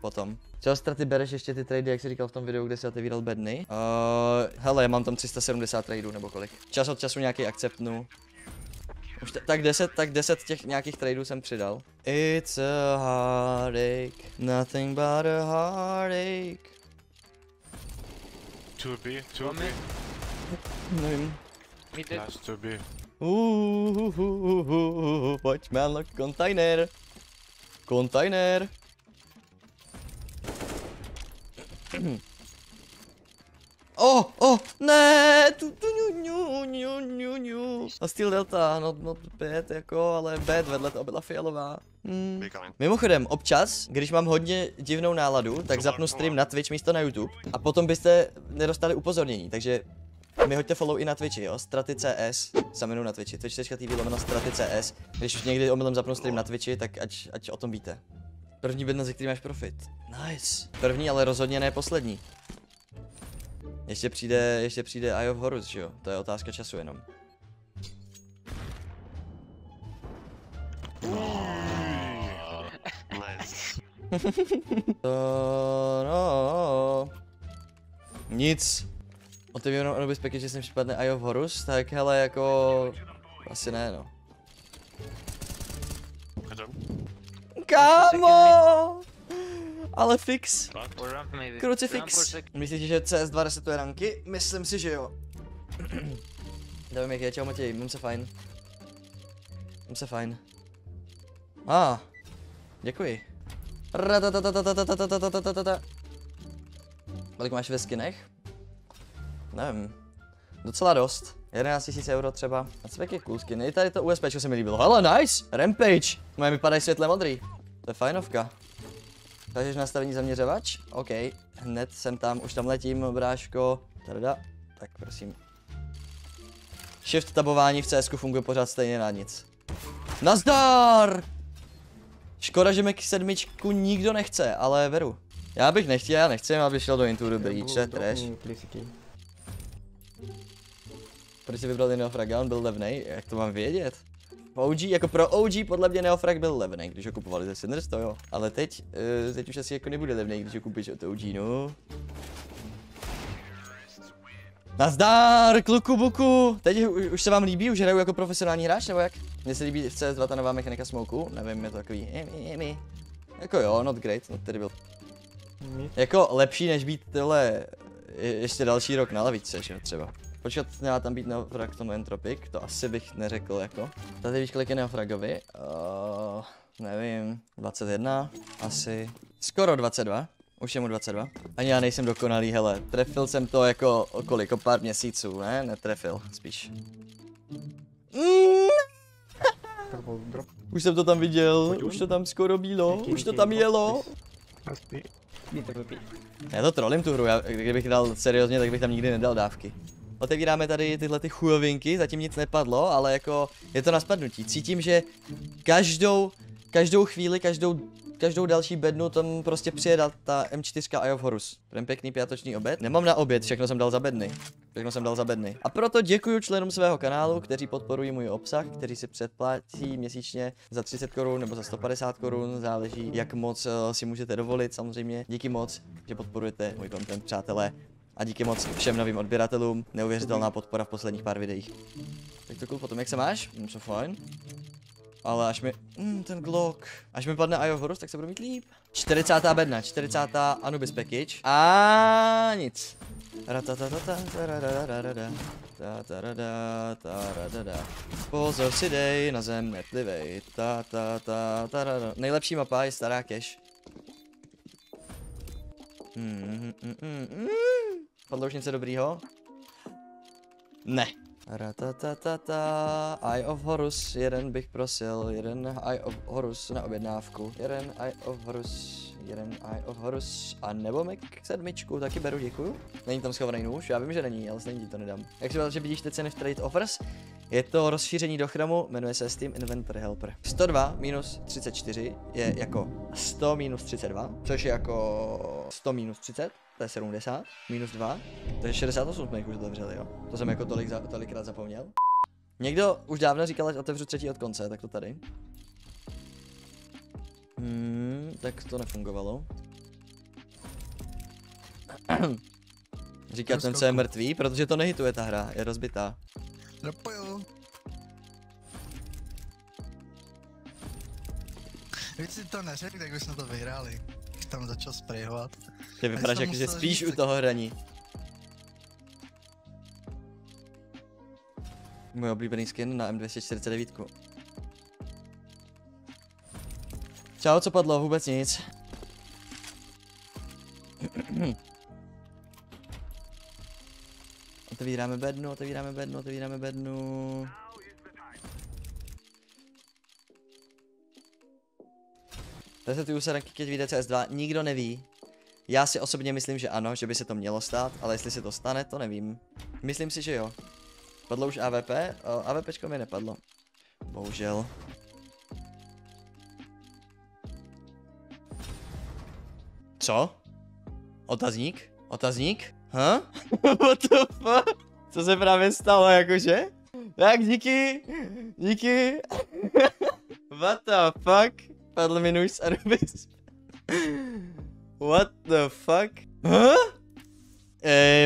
potom. Co straty bereš ještě ty trady, jak jsi říkal v tom videu, kde jsi otevíral bedny? Uh, hele, já mám tam 370 tradeů nebo kolik. Čas od času nějaký akceptnu. Už tak 10, tak 10 těch nějakých tradeů jsem přidal. It's a heartache, nothing but a heartache. 2B, 2B, Nevím. last 2B. Pojďme unlock container. Container. Oh, oh, ne, tu, tu, ňu, ňu, ňu, ňu. A Steel Delta, not, not bad, jako, ale bad, vedle toho byla fialová. Hmm. Mimochodem, občas, když mám hodně divnou náladu, tak zapnu stream na Twitch místo na YouTube a potom byste nedostali upozornění, takže mi hoďte follow i na Twitchi, jo, Straty CS, se jmenuji na Twitchi, twitch.tv lomeno Straty CS. Když už někdy omylem zapnu stream na Twitchi, tak ať, ať o tom víte. První bedna, ze který máš profit. Nice. První, ale rozhodně ne poslední. Ještě přijde, ještě přijde Eye of Horus, že jo? To je otázka času jenom. To no. Nic otevírám pěkně, že jsem připadne Io Horus, tak hele, jako... Asi ne, no. Kámo! Ale fix. Krucifix. Myslíš, že CS2 resetuje ranky? Myslím si, že jo. Nevím jak je, čau Matěj, mám se fajn. Mám se fajn. A, ah, děkuji. Kolik máš ve skinech? Nevím. Docela dost. 11 000 euro třeba. A co je cool skin? I tady to USP se mi líbilo. Hele, nice! Rampage! Moje mi padají světle modrý. To je fajnovka. Takže nastavení zaměřovač? OK. Hned jsem tam, už tam letím, bráško. Tada. Tak prosím. Shift tabování v CS funguje pořád stejně na nic. Nazdar! Škoda, že Mac 7 nikdo nechce, ale veru. Já bych nechtěl, já nechci, aby šel do the Breach, to je trash. Proč jsi vybral ten Neofrag? On byl levnej, jak to mám vědět? OG, jako pro OG podle mě Neofrag byl levný, když ho kupovali ze Sinners, to jo. Ale teď, uh, teď už asi jako nebude levný, když ho koupíš od OG, no. Nazdar, kluku buku! Teď už, už se vám líbí, už hraju jako profesionální hráč, nebo jak? Mně se líbí v CS2 ta nová mechanika smoku, nevím, je to takový, emi, emi. Jako jo, not great, not terrible. Jako lepší než být tohle je, ještě další rok na lavičce, že jo, třeba. Počkat, měla tam být neofrag tomu Entropic, to asi bych neřekl jako. Tady víš, kolik je neofragovi? Uh, nevím, 21, asi. Skoro 22, už je mu 22. Ani já nejsem dokonalý, hele, trefil jsem to jako kolik, o pár měsíců, ne? Netrefil, spíš. Mm. už jsem to tam viděl, už to tam skoro bylo, už to tam jelo. Já to trolím tu hru, já, kdybych dal seriózně, tak bych tam nikdy nedal dávky. Otevíráme tady tyhle ty chujovinky, zatím nic nepadlo, ale jako je to na spadnutí. Cítím, že každou, každou chvíli, každou, každou další bednu tam prostě přijede ta M4 Eye of Horus. Budem pěkný pětoční oběd. Nemám na oběd, všechno jsem dal za bedny. Všechno jsem dal za bedny. A proto děkuji členům svého kanálu, kteří podporují můj obsah, kteří si předplatí měsíčně za 30 korun nebo za 150 korun, záleží jak moc uh, si můžete dovolit samozřejmě. Díky moc, že podporujete můj content, přátelé. A díky moc všem novým odběratelům, neuvěřitelná podpora v posledních pár videích. Tak to cool, potom jak se máš? Mm, so fajn. Ale až mi, mm, ten Glock, až mi padne Eye of Horus, tak se budu mít líp. 40. bedna, 40. Anubis package. A nic. Pozor si dej, na zem netlivej, ta ta ta tarara. Nejlepší mapa je stará cache. Mm, mm, mm, mm. Padlo už něco dobrýho? Ne. Ratatatata, Eye of Horus, jeden bych prosil, jeden Eye of Horus na objednávku, jeden Eye of Horus, jeden Eye of Horus, a nebo Mac sedmičku, taky beru, děkuju. Není tam schovaný nůž, já vím, že není, ale stejně ti to nedám. Jak si že vidíš ty ceny v Trade Offers? Je to rozšíření do chromu, jmenuje se Steam Inventory Helper. 102 minus 34 je jako 100 minus 32, což je jako 100 minus 30, to je 70, minus 2, to je 68 jsme jich už otevřeli, jo. To jsem jako tolik za, tolikrát zapomněl. Někdo už dávno říkal, ať otevřu třetí od konce, tak to tady. Hmm, tak to nefungovalo. Říká ten, co je mrtvý, protože to nehituje ta hra, je rozbitá. Napoju. Kdyby si to neřekl, tak bychom to vyhráli. Když tam začal sprayovat. Ty vypadáš jako, že spíš říct, u toho hraní. Můj oblíbený skin na M249. Čau, co padlo? Vůbec nic. Otevíráme bednu, otevíráme bednu, otevíráme bednu. Resetuju se ranky, keď vyjde CS2, nikdo neví. Já si osobně myslím, že ano, že by se to mělo stát, ale jestli se to stane, to nevím. Myslím si, že jo. Padlo už AVP? O, AVPčko mi nepadlo. Bohužel. Co? Otazník? Otazník? Huh? What the fuck? Co se právě stalo, jakože? Tak díky, díky. What the fuck? Padl mi nůž z Anubis. What the fuck? Huh?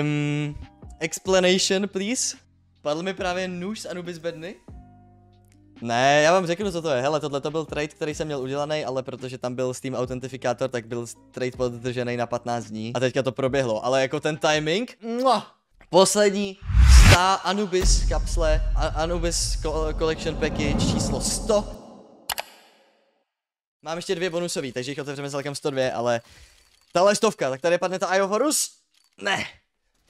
Um, explanation, please. Padl mi právě nůž z Anubis bedny. Ne, já vám řeknu, co to je. Hele, tohle to byl trade, který jsem měl udělaný, ale protože tam byl Steam autentifikátor, tak byl trade podržený na 15 dní. A teďka to proběhlo, ale jako ten timing, mua, poslední stá Anubis kapsle, A- Anubis co- Collection Package číslo 100. Mám ještě dvě bonusový, takže jich otevřeme celkem 102, ale tahle stovka, tak tady padne ta Iohorus? Ne.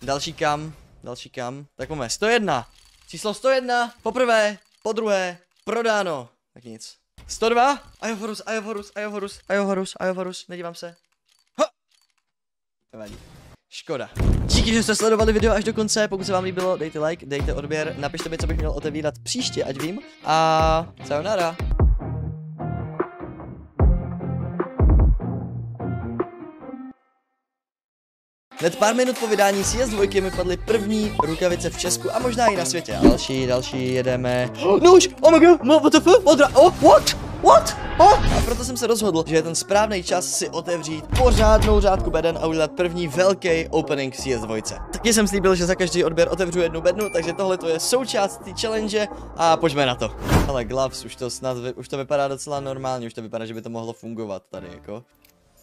Další kam, další kam, tak máme 101. Číslo 101, poprvé, po druhé, prodáno. Tak nic. 102, Iohorus, Iohorus, Iohorus, Iohorus, Iohorus, nedívám se. Ha! Škoda. Díky, že jste sledovali video až do konce, pokud se vám líbilo, dejte like, dejte odběr, napište mi, co bych měl otevírat příště, ať vím. A sayonara. Hned pár minut po vydání CS2 mi padly první rukavice v Česku a možná i na světě. Další, další, jedeme. No už, oh my god, no, what the fuck, the- oh, what, what, oh. A proto jsem se rozhodl, že je ten správný čas si otevřít pořádnou řádku beden a udělat první velký opening CS2. Taky jsem slíbil, že za každý odběr otevřu jednu bednu, takže tohle to je součást té challenge a pojďme na to. Ale gloves, už to snad, už to vypadá docela normálně, už to vypadá, že by to mohlo fungovat tady, jako.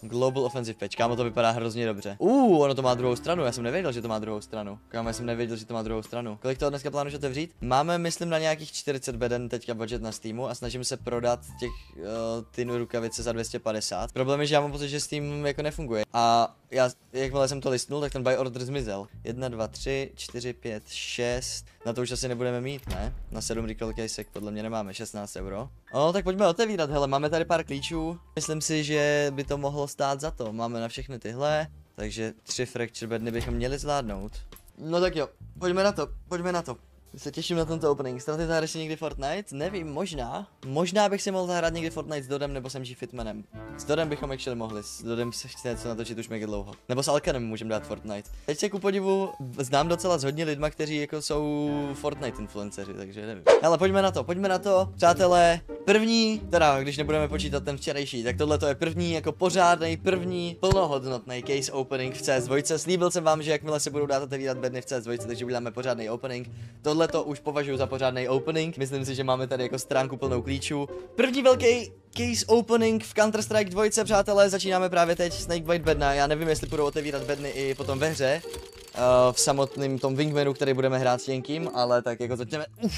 Global Offensive Patch, kámo to vypadá hrozně dobře. Uh, ono to má druhou stranu, já jsem nevěděl, že to má druhou stranu. Kámo, já jsem nevěděl, že to má druhou stranu. Kolik toho dneska plánuješ otevřít? Máme, myslím, na nějakých 40 beden teďka budget na Steamu a snažím se prodat těch uh, ty rukavice za 250. Problém je, že já mám pocit, že Steam jako nefunguje. A já, jakmile jsem to listnul, tak ten buy order zmizel. 1, 2, 3, 4, 5, 6. Na to už asi nebudeme mít, ne? Na 7 recall casek podle mě nemáme 16 euro. No, tak pojďme otevírat, hele, máme tady pár klíčů. Myslím si, že by to mohlo stát za to. Máme na všechny tyhle, takže tři fracture bedny bychom měli zvládnout. No tak jo, pojďme na to, pojďme na to. Se těším na tento opening. Straty zahraješ si někdy Fortnite? Nevím, možná. Možná bych si mohl zahrát někdy Fortnite s Dodem nebo s MG Fitmanem. S Dodem bychom actually mohli, s Dodem se chce něco natočit už mega dlouho. Nebo s Alkanem můžeme dát Fortnite. Teď se ku podivu znám docela s hodně lidma, kteří jako jsou Fortnite influenceři, takže nevím. Ale pojďme na to, pojďme na to. Přátelé, první, teda když nebudeme počítat ten včerejší, tak tohle to je první jako pořádný, první plnohodnotný case opening v CS2. Slíbil jsem vám, že jakmile se budou dát otevírat bedny v CS2, takže uděláme pořádný opening. Tohle to už považuji za pořádný opening. Myslím si, že máme tady jako stránku plnou klíčů. První velký case opening v Counter-Strike 2, přátelé, začínáme právě teď Snakebite bedna. Já nevím, jestli budou otevírat bedny i potom ve hře. Uh, v samotném tom wingmanu, který budeme hrát s Jenkým, ale tak jako začneme. Uf.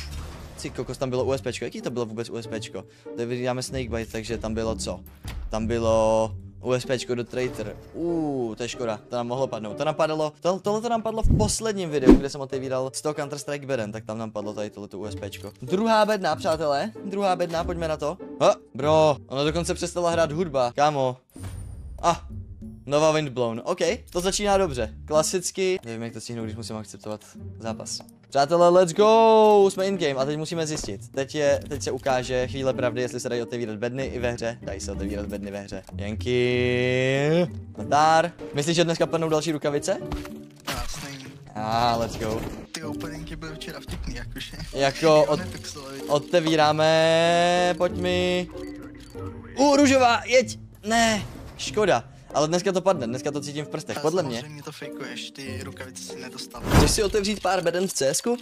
Ty kokos, tam bylo USPčko. Jaký to bylo vůbec USPčko? Tady vydáme Snakebite, takže tam bylo co? Tam bylo USPčko do Traitor. Uuu, to je škoda, to nám mohlo padnout. To nám padlo, to, tohle to nám padlo v posledním videu, kde jsem otevíral 100 Counter-Strike beden, tak tam nám padlo tady tohleto USPčko. Druhá bedna, přátelé, druhá bedna, pojďme na to. Ha, bro, ono dokonce přestala hrát hudba, kámo. Ah, Nova Windblown, OK, to začíná dobře. Klasicky, nevím jak to stihnu, když musím akceptovat zápas. Přátelé, let's go, jsme in game a teď musíme zjistit. Teď, je, teď se ukáže chvíle pravdy, jestli se dají otevírat bedny i ve hře. Dají se otevírat bedny ve hře. Jenky. Nadár. Myslíš, že dneska padnou další rukavice? A ah, let's go. Ty openingy byly včera vtipný, jakože. Jako od, otevíráme, pojď mi. U, růžová, jeď! Ne, škoda. Ale dneska to padne, dneska to cítím v prstech, podle mě. Samozřejmě to fejkuješ, ty rukavice si nedostal. Chceš si otevřít pár beden v CSku?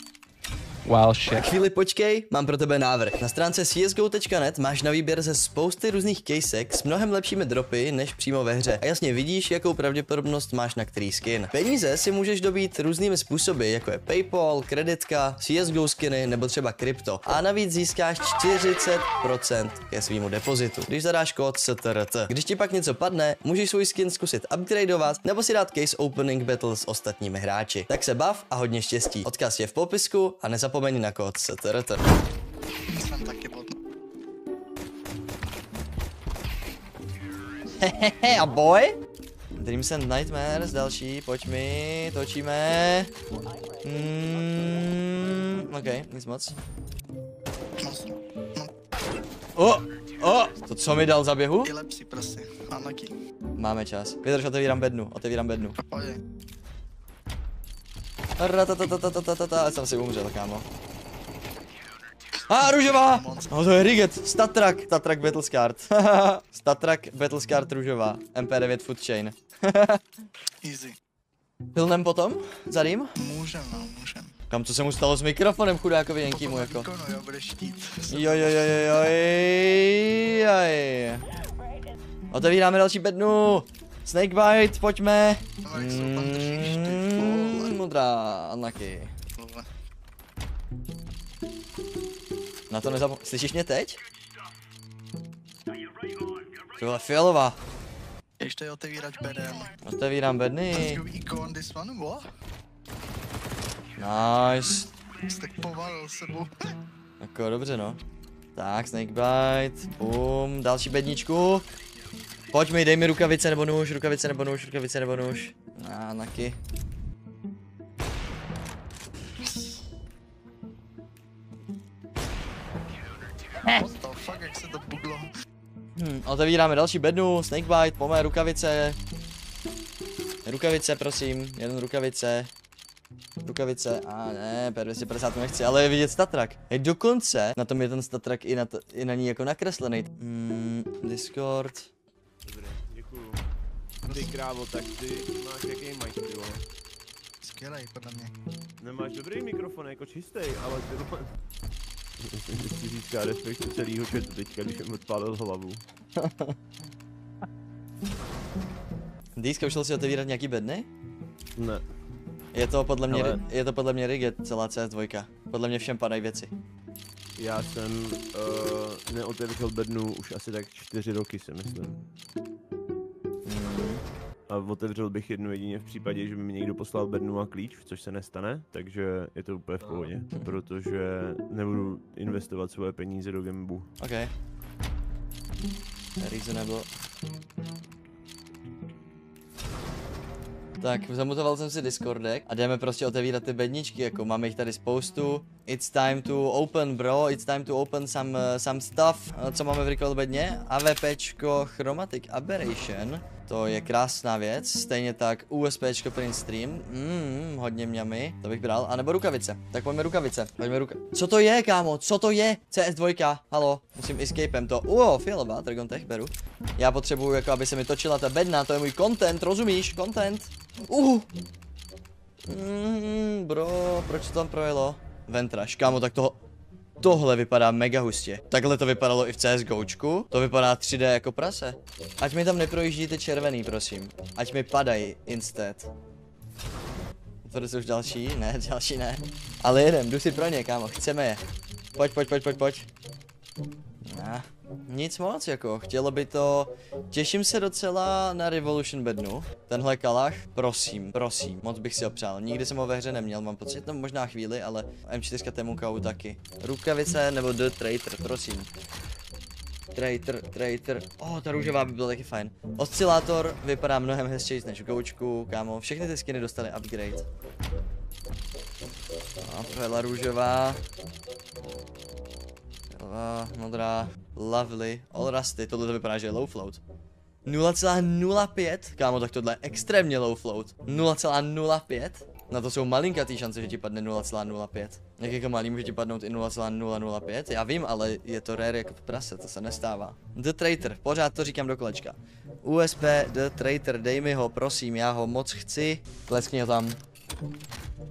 Wow, shit. Chvíli počkej, mám pro tebe návrh. Na stránce csgo.net máš na výběr ze spousty různých casek s mnohem lepšími dropy než přímo ve hře. A jasně vidíš, jakou pravděpodobnost máš na který skin. Peníze si můžeš dobít různými způsoby, jako je PayPal, kreditka, CSGO skiny nebo třeba krypto. A navíc získáš 40% ke svýmu depozitu, když zadáš kód STRT. Když ti pak něco padne, můžeš svůj skin zkusit upgradeovat nebo si dát case opening battle s ostatními hráči. Tak se bav a hodně štěstí. Odkaz je v popisku a nezapomeň na kód STRT. Jsem taky bod. Hehehe, a boy? Dreams and Nightmares, další, pojď mi, točíme. Mm, ok, nic moc. O, o, to co mi dal za běhu? Je lepší prostě, unlucky. Máme čas. Vydrž, otevírám bednu, otevírám bednu. Pojď. Ratatatatatatatata, jsem si umřel, kámo. A růžová! No to je Riget, Statrak, Statrak Battlescard. Statrak Battlescard růžová, MP9 Food Chain. Easy. Pilnem potom? Zadím? Můžem, no, můžem. Kam co se mu stalo s mikrofonem chudákovi Jankýmu jako? Výkonu, jo, bude štít. Jo jo jo jo jo joj. Otevíráme další bednu. Snakebite, pojďme. Jak se tam držíš, ty Mm, vole. Modrá. Vole. Na to nezapom... Slyšíš mě teď? Ty vole, fialová. Ještě otevírač beden. Otevírám bedny. Nice. Tak povalil sebou. Jako dobře no. Tak, snakebite. Bum, další bedničku. Pojď mi, dej mi rukavice nebo nůž, rukavice nebo nůž, rukavice nebo nůž. A, naky. What the fuck, jak se to buglo. Hm, otevíráme další bednu, snakebite, pomé rukavice. Rukavice, prosím, jeden rukavice. Rukavice, a ne, P250 to nechci, ale je vidět statrak. Hej, dokonce, na tom je ten statrak i na, t- i na ní jako nakreslený. Hmm, Discord. Ty krávo, tak ty máš jaký mic, ty vole? Skvělej, podle mě. Nemáš dobrý mikrofon, jako čistý, ale ty vole... Myslím, že si získá respekt celýho chatu teďka, když jsem odpálil hlavu. Dý, zkoušel si otevírat nějaký bedny? Ne. Je to podle mě, Ale- je to podle mě riget, celá CS2. Podle mě všem padají věci. Já jsem uh, neotevřel bednu už asi tak čtyři roky, si myslím. A otevřel bych jednu jedině v případě, že by mi někdo poslal bednu a klíč, což se nestane, takže je to úplně v pohodě, protože nebudu investovat svoje peníze do gambu. OK. Reasonable. Tak, zamutoval jsem si Discordek a jdeme prostě otevírat ty bedničky, jako máme jich tady spoustu. It's time to open, bro, it's time to open some, uh, some stuff. Co máme v recall bedně? AVPčko Chromatic Aberration. To je krásná věc, stejně tak USPčko Print Stream, mm, hodně mňamy, to bych bral, a nebo rukavice, tak pojďme rukavice, pojďme ruka... Co to je, kámo, co to je? CS2, halo, musím escapem to, uo, fialová, Dragon Tech, beru. Já potřebuju, jako aby se mi točila ta bedna, to je můj content, rozumíš, content. Uh. Mm, bro, proč to tam projelo? Ventraž, kámo, tak toho... Tohle vypadá mega hustě. Takhle to vypadalo i v CSGOčku. To vypadá 3D jako prase. Ať mi tam neprojíždí ty červený, prosím. Ať mi padají instead. To jsou už další? Ne, další ne. Ale jedem, jdu si pro ně, kámo, chceme je. Pojď, pojď, pojď, pojď, pojď. Nah, nic moc, jako, chtělo by to... Těším se docela na Revolution bednu. Tenhle kalach, prosím, prosím, moc bych si ho přál. Nikdy jsem ho ve hře neměl, mám pocit, no možná chvíli, ale M4 Temukau taky. Rukavice nebo The Traitor, prosím. Traitor, Traitor, oh, ta růžová by byla taky fajn. Oscilátor vypadá mnohem hezčejc než v Goučku, kámo, všechny ty skiny dostaly upgrade. A růžová. Fialová, modrá, lovely, all rusty, tohle to vypadá, že je low float. 0,05, kámo, tak tohle je extrémně low float. 0,05? Na to jsou malinkatý šance, že ti padne 0,05. Jak jako malý může ti padnout i 0,005? Já vím, ale je to rare jako v prase, to se nestává. The Traitor, pořád to říkám do kolečka. USP The Traitor, dej mi ho, prosím, já ho moc chci. Kleskni ho tam.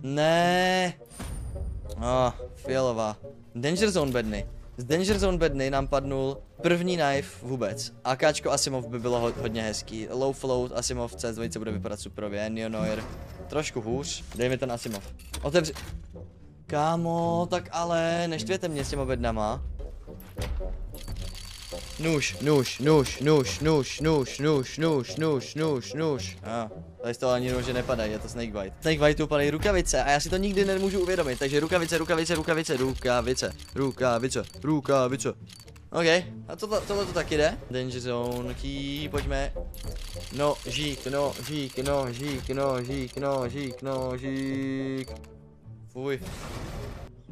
Ne. Oh, fialová. Danger Zone bedny. Z Danger Zone bedny nám padnul první knife vůbec. AKčko Asimov by bylo ho hodně hezký. Low float Asimov C2 bude vypadat superově. Neonoir trošku hůř. Dej mi ten Asimov. Otevři. Kámo, tak ale neštvěte mě s těma bednama. Nůž, nůž, nůž, nůž, nůž, nůž, nůž, nůž, nůž, nůž, nůž. A, tady z toho ani nože nepadají, je to snakebite. Snakebite padají rukavice a já si to nikdy nemůžu uvědomit, takže rukavice, rukavice, rukavice, rukavice, rukavice, rukavice. OK, a tohle, tohle to taky jde. Danger zone, key, pojďme. No, žík, no, žík, no, žík, no, žík, no, žík, no, žík. Fuj.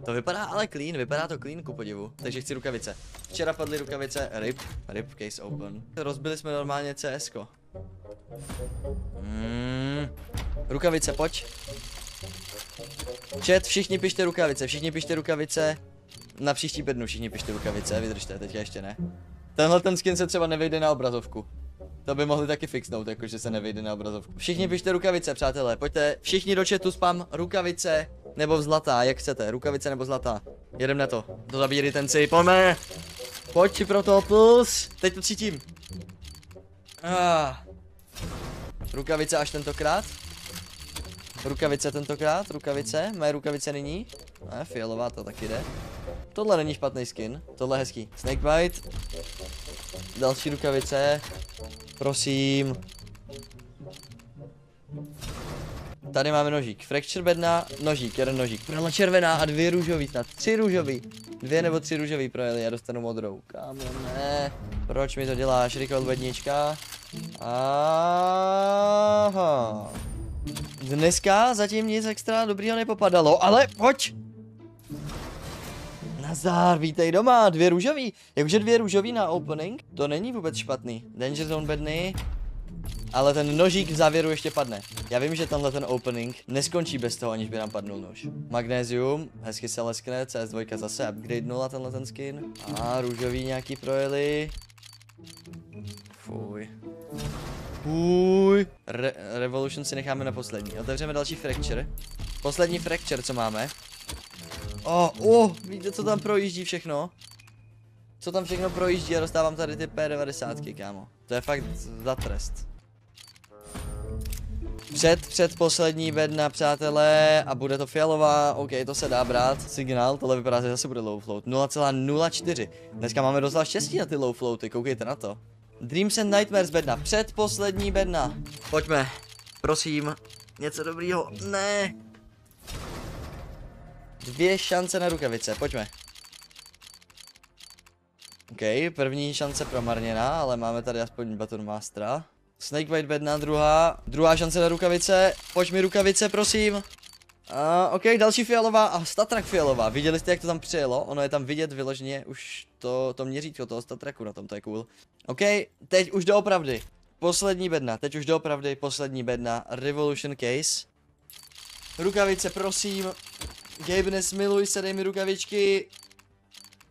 To vypadá ale clean, vypadá to clean ku podivu, takže chci rukavice. Včera padly rukavice, rip, rip case open. Rozbili jsme normálně CS. -ko. Mm. Rukavice, pojď. Chat, všichni pište rukavice, všichni pište rukavice. Na příští bednu všichni pište rukavice, vydržte, teďka ještě ne. Tenhle ten skin se třeba nevejde na obrazovku. To by mohli taky fixnout, jakože se nevejde na obrazovku. Všichni pište rukavice, přátelé, pojďte, všichni do chatu spam, rukavice, nebo zlatá, jak chcete, rukavice nebo zlatá. Jedem na to, do zabíry ten si, pojďme. Pojď pro to plus, teď to cítím. Ah. Rukavice až tentokrát. Rukavice tentokrát, rukavice, moje rukavice nyní. Ne, fialová to taky jde. Tohle není špatný skin, tohle je hezký. Snakebite. Další rukavice. Prosím. Tady máme nožík. Fracture bedna, nožík, jeden nožík. Projela červená a dvě růžový, snad tři růžový. Dvě nebo tři růžový projeli, já dostanu modrou. Kámo, ne. Proč mi to děláš, Recall bednička? Aha. Dneska zatím nic extra dobrýho nepopadalo, ale pojď! Nazar, vítej doma, dvě růžový. Jakože dvě růžový na opening? To není vůbec špatný. Danger Zone bedny. Ale ten nožík v závěru ještě padne. Já vím, že tenhle ten opening neskončí bez toho, aniž by nám padnul nož. Magnézium, hezky se leskne, CS2 zase upgradenula tenhle ten skin. A růžový nějaký projeli. Fuj. Fuj. Re Revolution si necháme na poslední. Otevřeme další Fracture. Poslední Fracture, co máme. O, oh, oh, víte, co tam projíždí všechno? Co tam všechno projíždí a dostávám tady ty P90, kámo. To je fakt za trest. Před, před poslední bedna, přátelé, a bude to fialová, OK, to se dá brát. Signál, tohle vypadá, že zase bude low float. 0,04. Dneska máme docela štěstí na ty low floaty, koukejte na to. Dreams and Nightmares bedna, předposlední bedna. Pojďme, prosím, něco dobrýho, ne. Dvě šance na rukavice, pojďme. OK, první šance promarněná, ale máme tady aspoň Baton Mastera. Snakebite bedna, druhá, druhá šance na rukavice, pojď mi rukavice, prosím. A, OK, další fialová a Statrak fialová, viděli jste, jak to tam přijelo? Ono je tam vidět vyloženě už to, to měřítko toho Statraku na tom, to je cool. OK, teď už doopravdy. Poslední bedna, teď už doopravdy poslední bedna, Revolution Case. Rukavice, prosím. Gabeness, miluj se, dej mi rukavičky.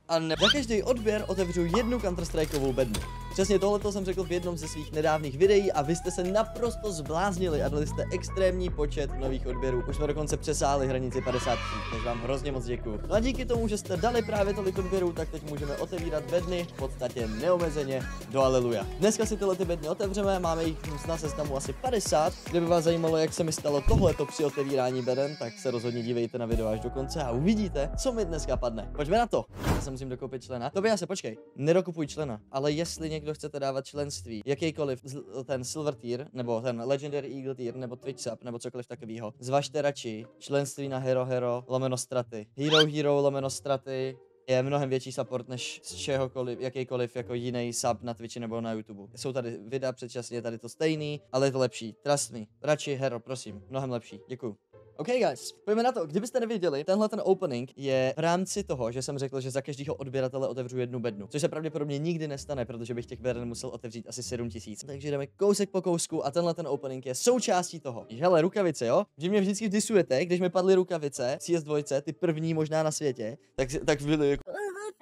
A ne... Za každý odběr otevřu jednu Counter-Strikeovou bednu. Přesně tohle jsem řekl v jednom ze svých nedávných videí a vy jste se naprosto zbláznili a dali jste extrémní počet nových odběrů. Už jsme dokonce přesáhli hranici 50, takže vám hrozně moc děkuju. No a díky tomu, že jste dali právě tolik odběrů, tak teď můžeme otevírat bedny v podstatě neomezeně do Aleluja. Dneska si tyhle ty bedny otevřeme, máme jich na seznamu asi 50. Kdyby vás zajímalo, jak se mi stalo tohleto při otevírání beden, tak se rozhodně dívejte na video až do konce a uvidíte, co mi dneska padne. Pojďme na to. Já se musím dokoupit člena. To by já se počkej. Nedokupuj člena, ale jestli někdo chcete dávat členství, jakýkoliv ten Silver Tier, nebo ten Legendary Eagle Tier, nebo Twitch Sub, nebo cokoliv takového, zvažte radši členství na Hero Hero lomeno straty. Hero Hero lomeno straty je mnohem větší support než z čehokoliv, jakýkoliv jako jiný sub na Twitchi nebo na YouTube. Jsou tady videa předčasně, tady to stejný, ale je to lepší. Trust me. Radši Hero, prosím. Mnohem lepší. Děkuju. OK guys, pojďme na to. Kdybyste nevěděli, tenhle ten opening je v rámci toho, že jsem řekl, že za každého odběratele otevřu jednu bednu, což se pravděpodobně nikdy nestane, protože bych těch beden musel otevřít asi 7000. Takže jdeme kousek po kousku a tenhle ten opening je součástí toho. Hele, rukavice, jo? Že mě vždycky disujete, když mi padly rukavice, CS2, ty první možná na světě, tak, tak byly jako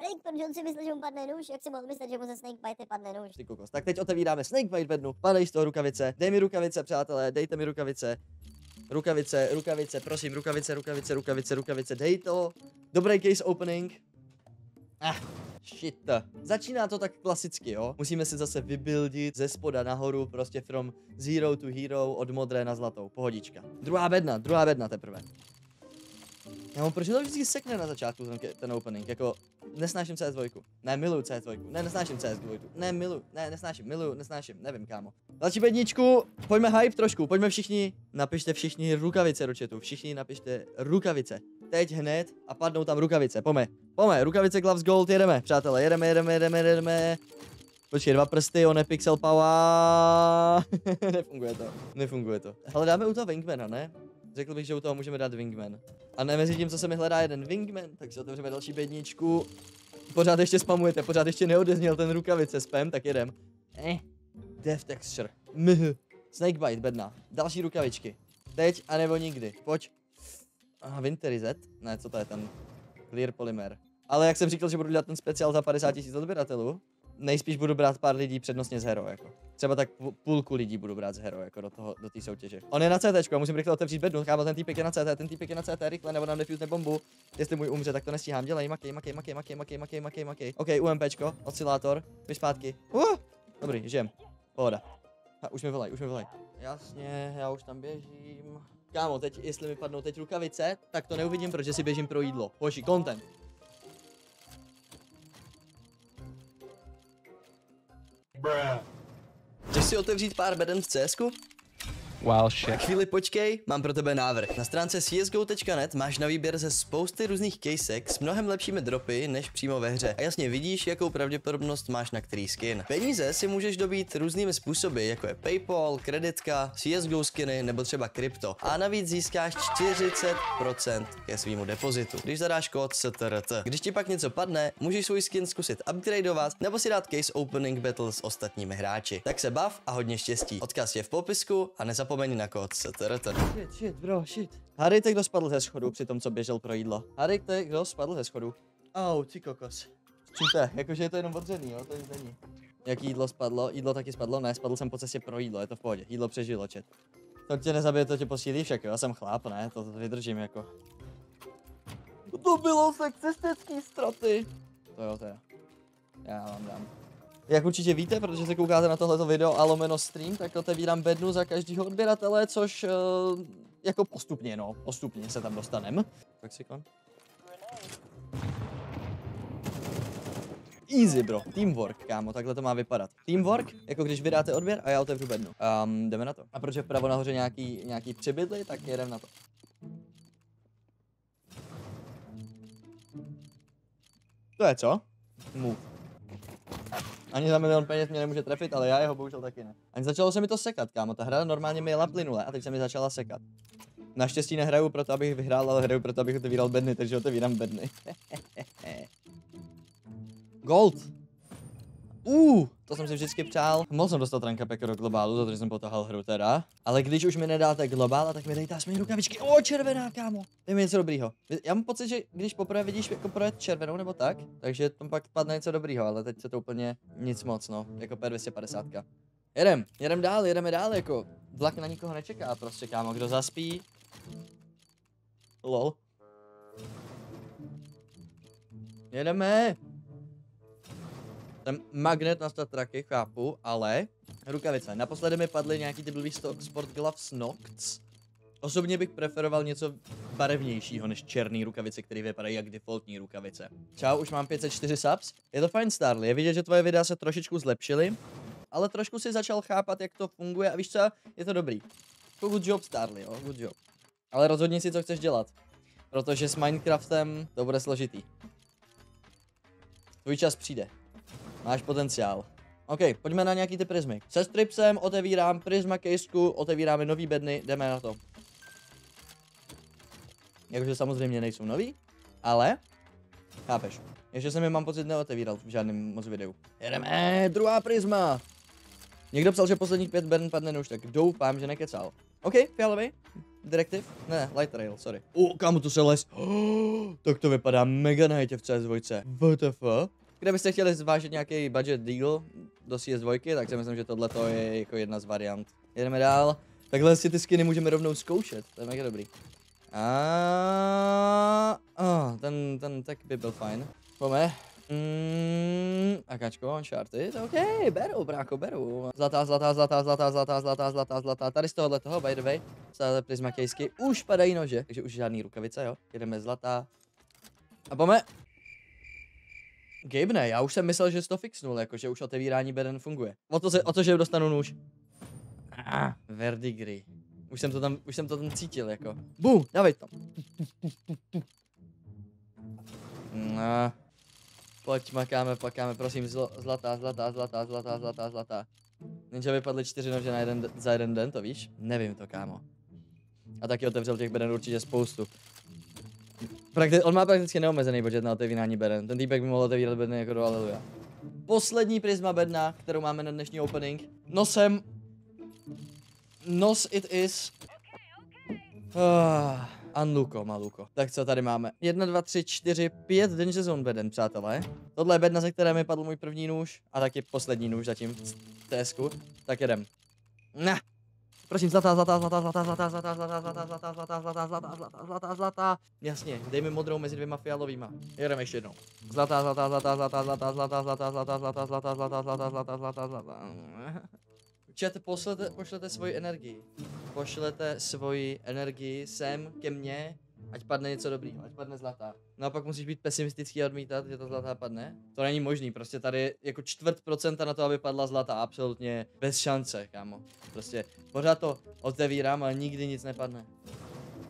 Frank, protože on si myslel, že mu padne nůž, jak si mohl myslet, že mu ze Snakebite padne nůž. ty kokos. Tak teď otevíráme Snakebite bednu, padej z toho rukavice, dej mi rukavice, přátelé, dejte mi rukavice. Rukavice, rukavice, prosím, rukavice, rukavice, rukavice, rukavice, dej to. Dobrý case opening. Ah, shit. Začíná to tak klasicky, jo. Musíme si zase vybuildit ze spoda nahoru, prostě from zero to hero, od modré na zlatou. Pohodička. Druhá bedna, druhá bedna teprve. Já mám proč to vždycky sekne na začátku ten, ten opening, jako nesnáším CS2, ne miluju CS2, ne nesnáším CS2, ne miluju, ne nesnáším, miluju, nesnáším, nevím kámo. Další bedničku, pojďme hype trošku, pojďme všichni, napište všichni rukavice do chatu, všichni napište rukavice. Teď hned a padnou tam rukavice, pojďme, pojďme, rukavice Gloves Gold, jedeme, přátelé, jedeme, jedeme, jedeme, jedeme. Počkej, dva prsty, one pixel power. Nefunguje to, nefunguje to. Ale dáme u toho Wingmana, ne? Řekl bych, že u toho můžeme dát Wingman. A ne mezi tím, co se mi hledá jeden Wingman, tak si otevřeme další bedničku. Pořád ještě spamujete, pořád ještě neodezněl ten rukavice spam, tak jedem. Eh, Death Texture. Mh. Snakebite, bedna. Další rukavičky. Teď, anebo nikdy. Pojď. Aha, Winterizet? Ne, co to je ten? Clear Polymer. Ale jak jsem říkal, že budu dělat ten speciál za 50 tisíc odběratelů, nejspíš budu brát pár lidí přednostně z Hero, jako. Třeba tak pů- půlku lidí budu brát z Hero, jako do toho, do té soutěže. On je na CT, já musím rychle otevřít bednu, kámo, ten týpek je na CT, ten týpek je na CT, rychle, nebo nám defuse bombu. Jestli můj umře, tak to nestíhám, dělej, makej, makej, makej, makej, makej, makej, makej, makej. OK, UMPčko, oscilátor, běž zpátky. Uh, dobrý, žijem. Pohoda. A už mi volaj, už mi volaj. Jasně, já už tam běžím. Kámo, teď, jestli mi padnou teď rukavice, tak to neuvidím, protože si běžím pro jídlo. Hoši, content. Chceš si otevřít pár beden v CSku? Wow, shit. chvíli počkej, mám pro tebe návrh. Na stránce csgo.net máš na výběr ze spousty různých casek s mnohem lepšími dropy než přímo ve hře. A jasně vidíš, jakou pravděpodobnost máš na který skin. Peníze si můžeš dobít různými způsoby, jako je PayPal, kreditka, CSGO skiny nebo třeba krypto. A navíc získáš 40% ke svýmu depozitu, když zadáš kód STRT. Když ti pak něco padne, můžeš svůj skin zkusit upgradeovat nebo si dát case opening battle s ostatními hráči. Tak se bav a hodně štěstí. Odkaz je v popisku a nezapomeň na kód STRT. Shit, shit, bro, shit. Hádejte, kdo spadl ze schodu při tom, co běžel pro jídlo. Hádejte, kdo spadl ze schodu. Au, ty kokos. Je? Jakože je to jenom odřený, jo? To nic není. Jak jídlo spadlo? Jídlo taky spadlo? Ne, spadl jsem po cestě pro jídlo, je to v pohodě. Jídlo přežilo, čet. To tě nezabije, to tě posílí však, jo? Já jsem chláp, ne? To vydržím jako. To bylo sexistický straty. To jo, to je. Já vám dám. Jak určitě víte, protože se koukáte na tohleto video a lomeno stream, tak otevírám bednu za každého odběratele, což uh, jako postupně, no, postupně se tam dostanem. Tak si kon. Easy, bro. Teamwork, kámo, takhle to má vypadat. Teamwork, jako když vydáte odběr a já otevřu bednu. Um, jdeme na to. A protože vpravo nahoře nějaký, nějaký přibydly, tak jedem na to. To je co? Move. Ani za milion peněz mě nemůže trefit, ale já jeho bohužel taky ne. Ani začalo se mi to sekat, kámo. Ta hra normálně mi jela plynule a teď se mi začala sekat. Naštěstí nehraju proto, abych vyhrál, ale hraju proto, abych otevíral bedny, takže otevírám bedny. Gold. Uh, to jsem si vždycky přál. Mohl jsem dostat ranka Peka do globálu, za to, že jsem potahal hru teda. Ale když už mi nedáte globála, tak mi dejte aspoň rukavičky. O, červená, kámo. Dej mi něco dobrýho. Já mám pocit, že když poprvé vidíš jako projet červenou nebo tak, takže tam pak padne něco dobrýho, ale teď se to úplně nic moc, no. Jako P250. Jedem, jedem dál, jedeme dál, jako vlak na nikoho nečeká, prostě kámo, kdo zaspí. Lol. Jedeme. Ten magnet na statraky, chápu, ale rukavice. Naposledy mi padly nějaký ty blbý Sport Gloves Nocts. Osobně bych preferoval něco barevnějšího než černý rukavice, které vypadají jak defaultní rukavice. Čau, už mám 504 subs. Je to fajn, Starly. Je vidět, že tvoje videa se trošičku zlepšily, ale trošku si začal chápat, jak to funguje a víš co, je to dobrý. Jako good job, Starly, jo, good job. Ale rozhodni si, co chceš dělat. Protože s Minecraftem to bude složitý. Tvůj čas přijde. Máš potenciál. OK, pojďme na nějaký ty prismy. Se stripsem otevírám prisma caseku, otevíráme nový bedny, jdeme na to. Jakože samozřejmě nejsou nový, ale chápeš. Ještě jsem je mám pocit neotevíral v žádném moc videu. Jedeme, druhá prisma. Někdo psal, že posledních pět Bern padne nůž, tak doufám, že nekecal. OK, fialový. Directive? Ne, light rail, sorry. O, kámo, to se les. Oh, tak to vypadá mega na v CS2. WTF? Kdybyste chtěli zvážit nějaký budget deal do CS2, tak si myslím, že tohle je jako jedna z variant. Jedeme dál. Takhle si ty skiny můžeme rovnou zkoušet, to je mega dobrý. A oh, ten, ten tak by byl fajn. Pojďme. Mm, akáčko, Uncharted, OK, beru, brácho, beru. Zlatá, zlatá, zlatá, zlatá, zlatá, zlatá, zlatá, zlatá. Tady z tohohle toho, by the way, stále prisma kejsky, už padají nože, takže už žádný rukavice, jo. Jedeme zlatá. A pojďme. Gabe ne, já už jsem myslel, že jsi to fixnul, jako že už otevírání beden funguje. O to, se, o to že dostanu nůž. Ah, verdigris. Už jsem to tam, už jsem to tam cítil, jako. Bu, dávej to. No. Pojď, makáme, pakáme, prosím, zlo, zlatá, zlatá, zlatá, zlatá, zlatá, zlatá. Jenže vypadly čtyři nože na jeden, za jeden den, to víš? Nevím to, kámo. A taky otevřel těch beden určitě spoustu. Prakti- on má prakticky neomezený počet na otevírání beden. Ten týpek by mohl otevírat bedny jako do Aleluja. Poslední prisma bedna, kterou máme na dnešní opening. Nosem. Nos it is. Ah, Unluko, maluko. Tak co tady máme? 1, 2, 3, 4, 5 Danger Zone beden, přátelé. Tohle je bedna, ze které mi padl můj první nůž. A taky poslední nůž zatím v TSku. Tak jedem. Nah. Prosím, zlatá, zlatá, zlatá, zlatá, zlatá, zlatá, zlatá, zlatá, zlatá, zlatá, zlatá, zlatá, zlatá, zlatá, zlatá. Jasně, dej mi modrou mezi dvěma fialovýma. Jedeme ještě jednou. Zlatá, zlatá, zlatá, zlatá, zlatá, zlatá, zlatá, zlatá, zlatá, zlatá, zlatá, zlatá, zlatá, zlatá, zlatá. Pošlete, pošlete svoji energii. Pošlete svoji energii sem ke mně, ať padne něco dobrýho, ať padne zlatá. No a pak musíš být pesimistický a odmítat, že ta zlatá padne. To není možný, prostě tady jako čtvrt procenta na to, aby padla zlatá, absolutně bez šance, kámo. Prostě pořád to otevírám, ale nikdy nic nepadne.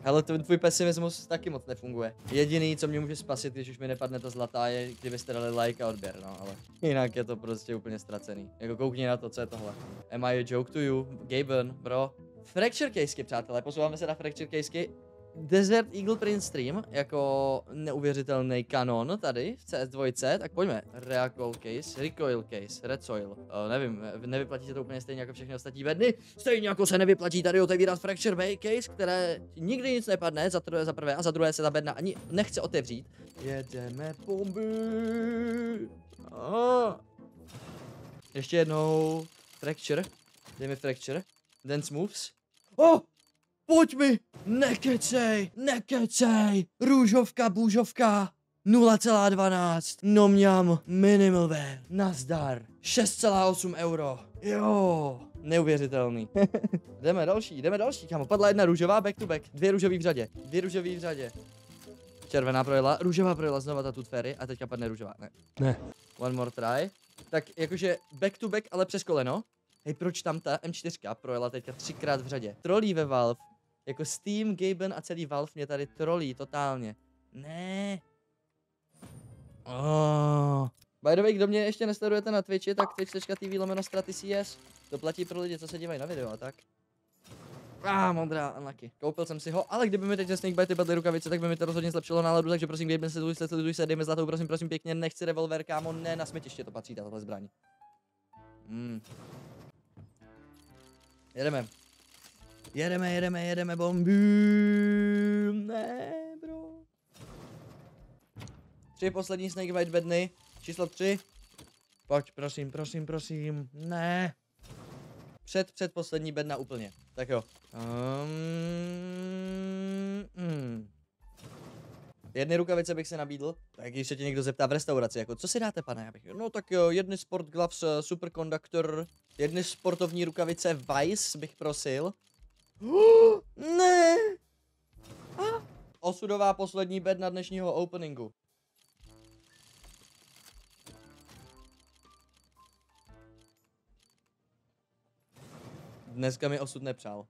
Ale ten tvůj pesimismus taky moc nefunguje. Jediný, co mě může spasit, když už mi nepadne ta zlatá, je, kdybyste dali like a odběr, no, ale jinak je to prostě úplně ztracený. Jako koukni na to, co je tohle. Am I a joke to you? Gaben, bro. Fracture casey, přátelé, posouváme se na fracture casey. Desert Eagle Prince Stream, jako neuvěřitelný kanon tady v CS2, tak pojďme. Reacoil case, recoil case, red soil. Uh, nevím, nevyplatí se to úplně stejně jako všechny ostatní bedny. Stejně jako se nevyplatí tady otevírat Fracture Bay case, které nikdy nic nepadne, za, prvé, za prvé, a za druhé se ta bedna ani nechce otevřít. Jedeme bomby. Ah. Ještě jednou. Fracture. Dejme Fracture. Dance moves. Oh! Pojď mi! Nekecej! Nekecej! Růžovka, bůžovka! 0,12. Nomňam. Minimal wear. Nazdar. 6,8 euro. Jo. Neuvěřitelný. jdeme další, jdeme další, kamo. Padla jedna růžová, back to back. Dvě růžový v řadě. Dvě růžový v řadě. Červená projela, růžová projela znova ta tutfery a teďka padne růžová. Ne. Ne. One more try. Tak jakože back to back, ale přes koleno. Hej, proč tam ta M4 projela teďka třikrát v řadě? Trolí ve Valve. Jako Steam, Gaben a celý Valve mě tady trolí totálně. Ne. Oh. By the way, kdo mě ještě nesledujete na Twitchi, tak twitch.tv lomeno straty CS. To platí pro lidi, co se dívají na video a tak. Ah, modrá, unlucky. Koupil jsem si ho, ale kdyby mi teď ze Snakebite padly rukavice, tak by mi to rozhodně zlepšilo náladu, takže prosím, sleduj se, sleduj se, dejme zlatou, prosím, prosím, pěkně, nechci revolver, kámo, ne, na smetiště to patří, tahle zbraň. Hmm. Jedeme. Jedeme, jedeme, jedeme, bomby. Ne, bro. Tři poslední Snake White bedny. Číslo tři. Pojď, prosím, prosím, prosím. Ne. Před, před poslední bedna úplně. Tak jo. Um, mm. Jedny rukavice bych se nabídl, tak když se tě někdo zeptá v restauraci, jako co si dáte, pane? Já bych, no tak jo, jedny sport gloves uh, superconductor, jedny sportovní rukavice Vice bych prosil. Ne! Osudová poslední bed na dnešního openingu. Dneska mi osud nepřál.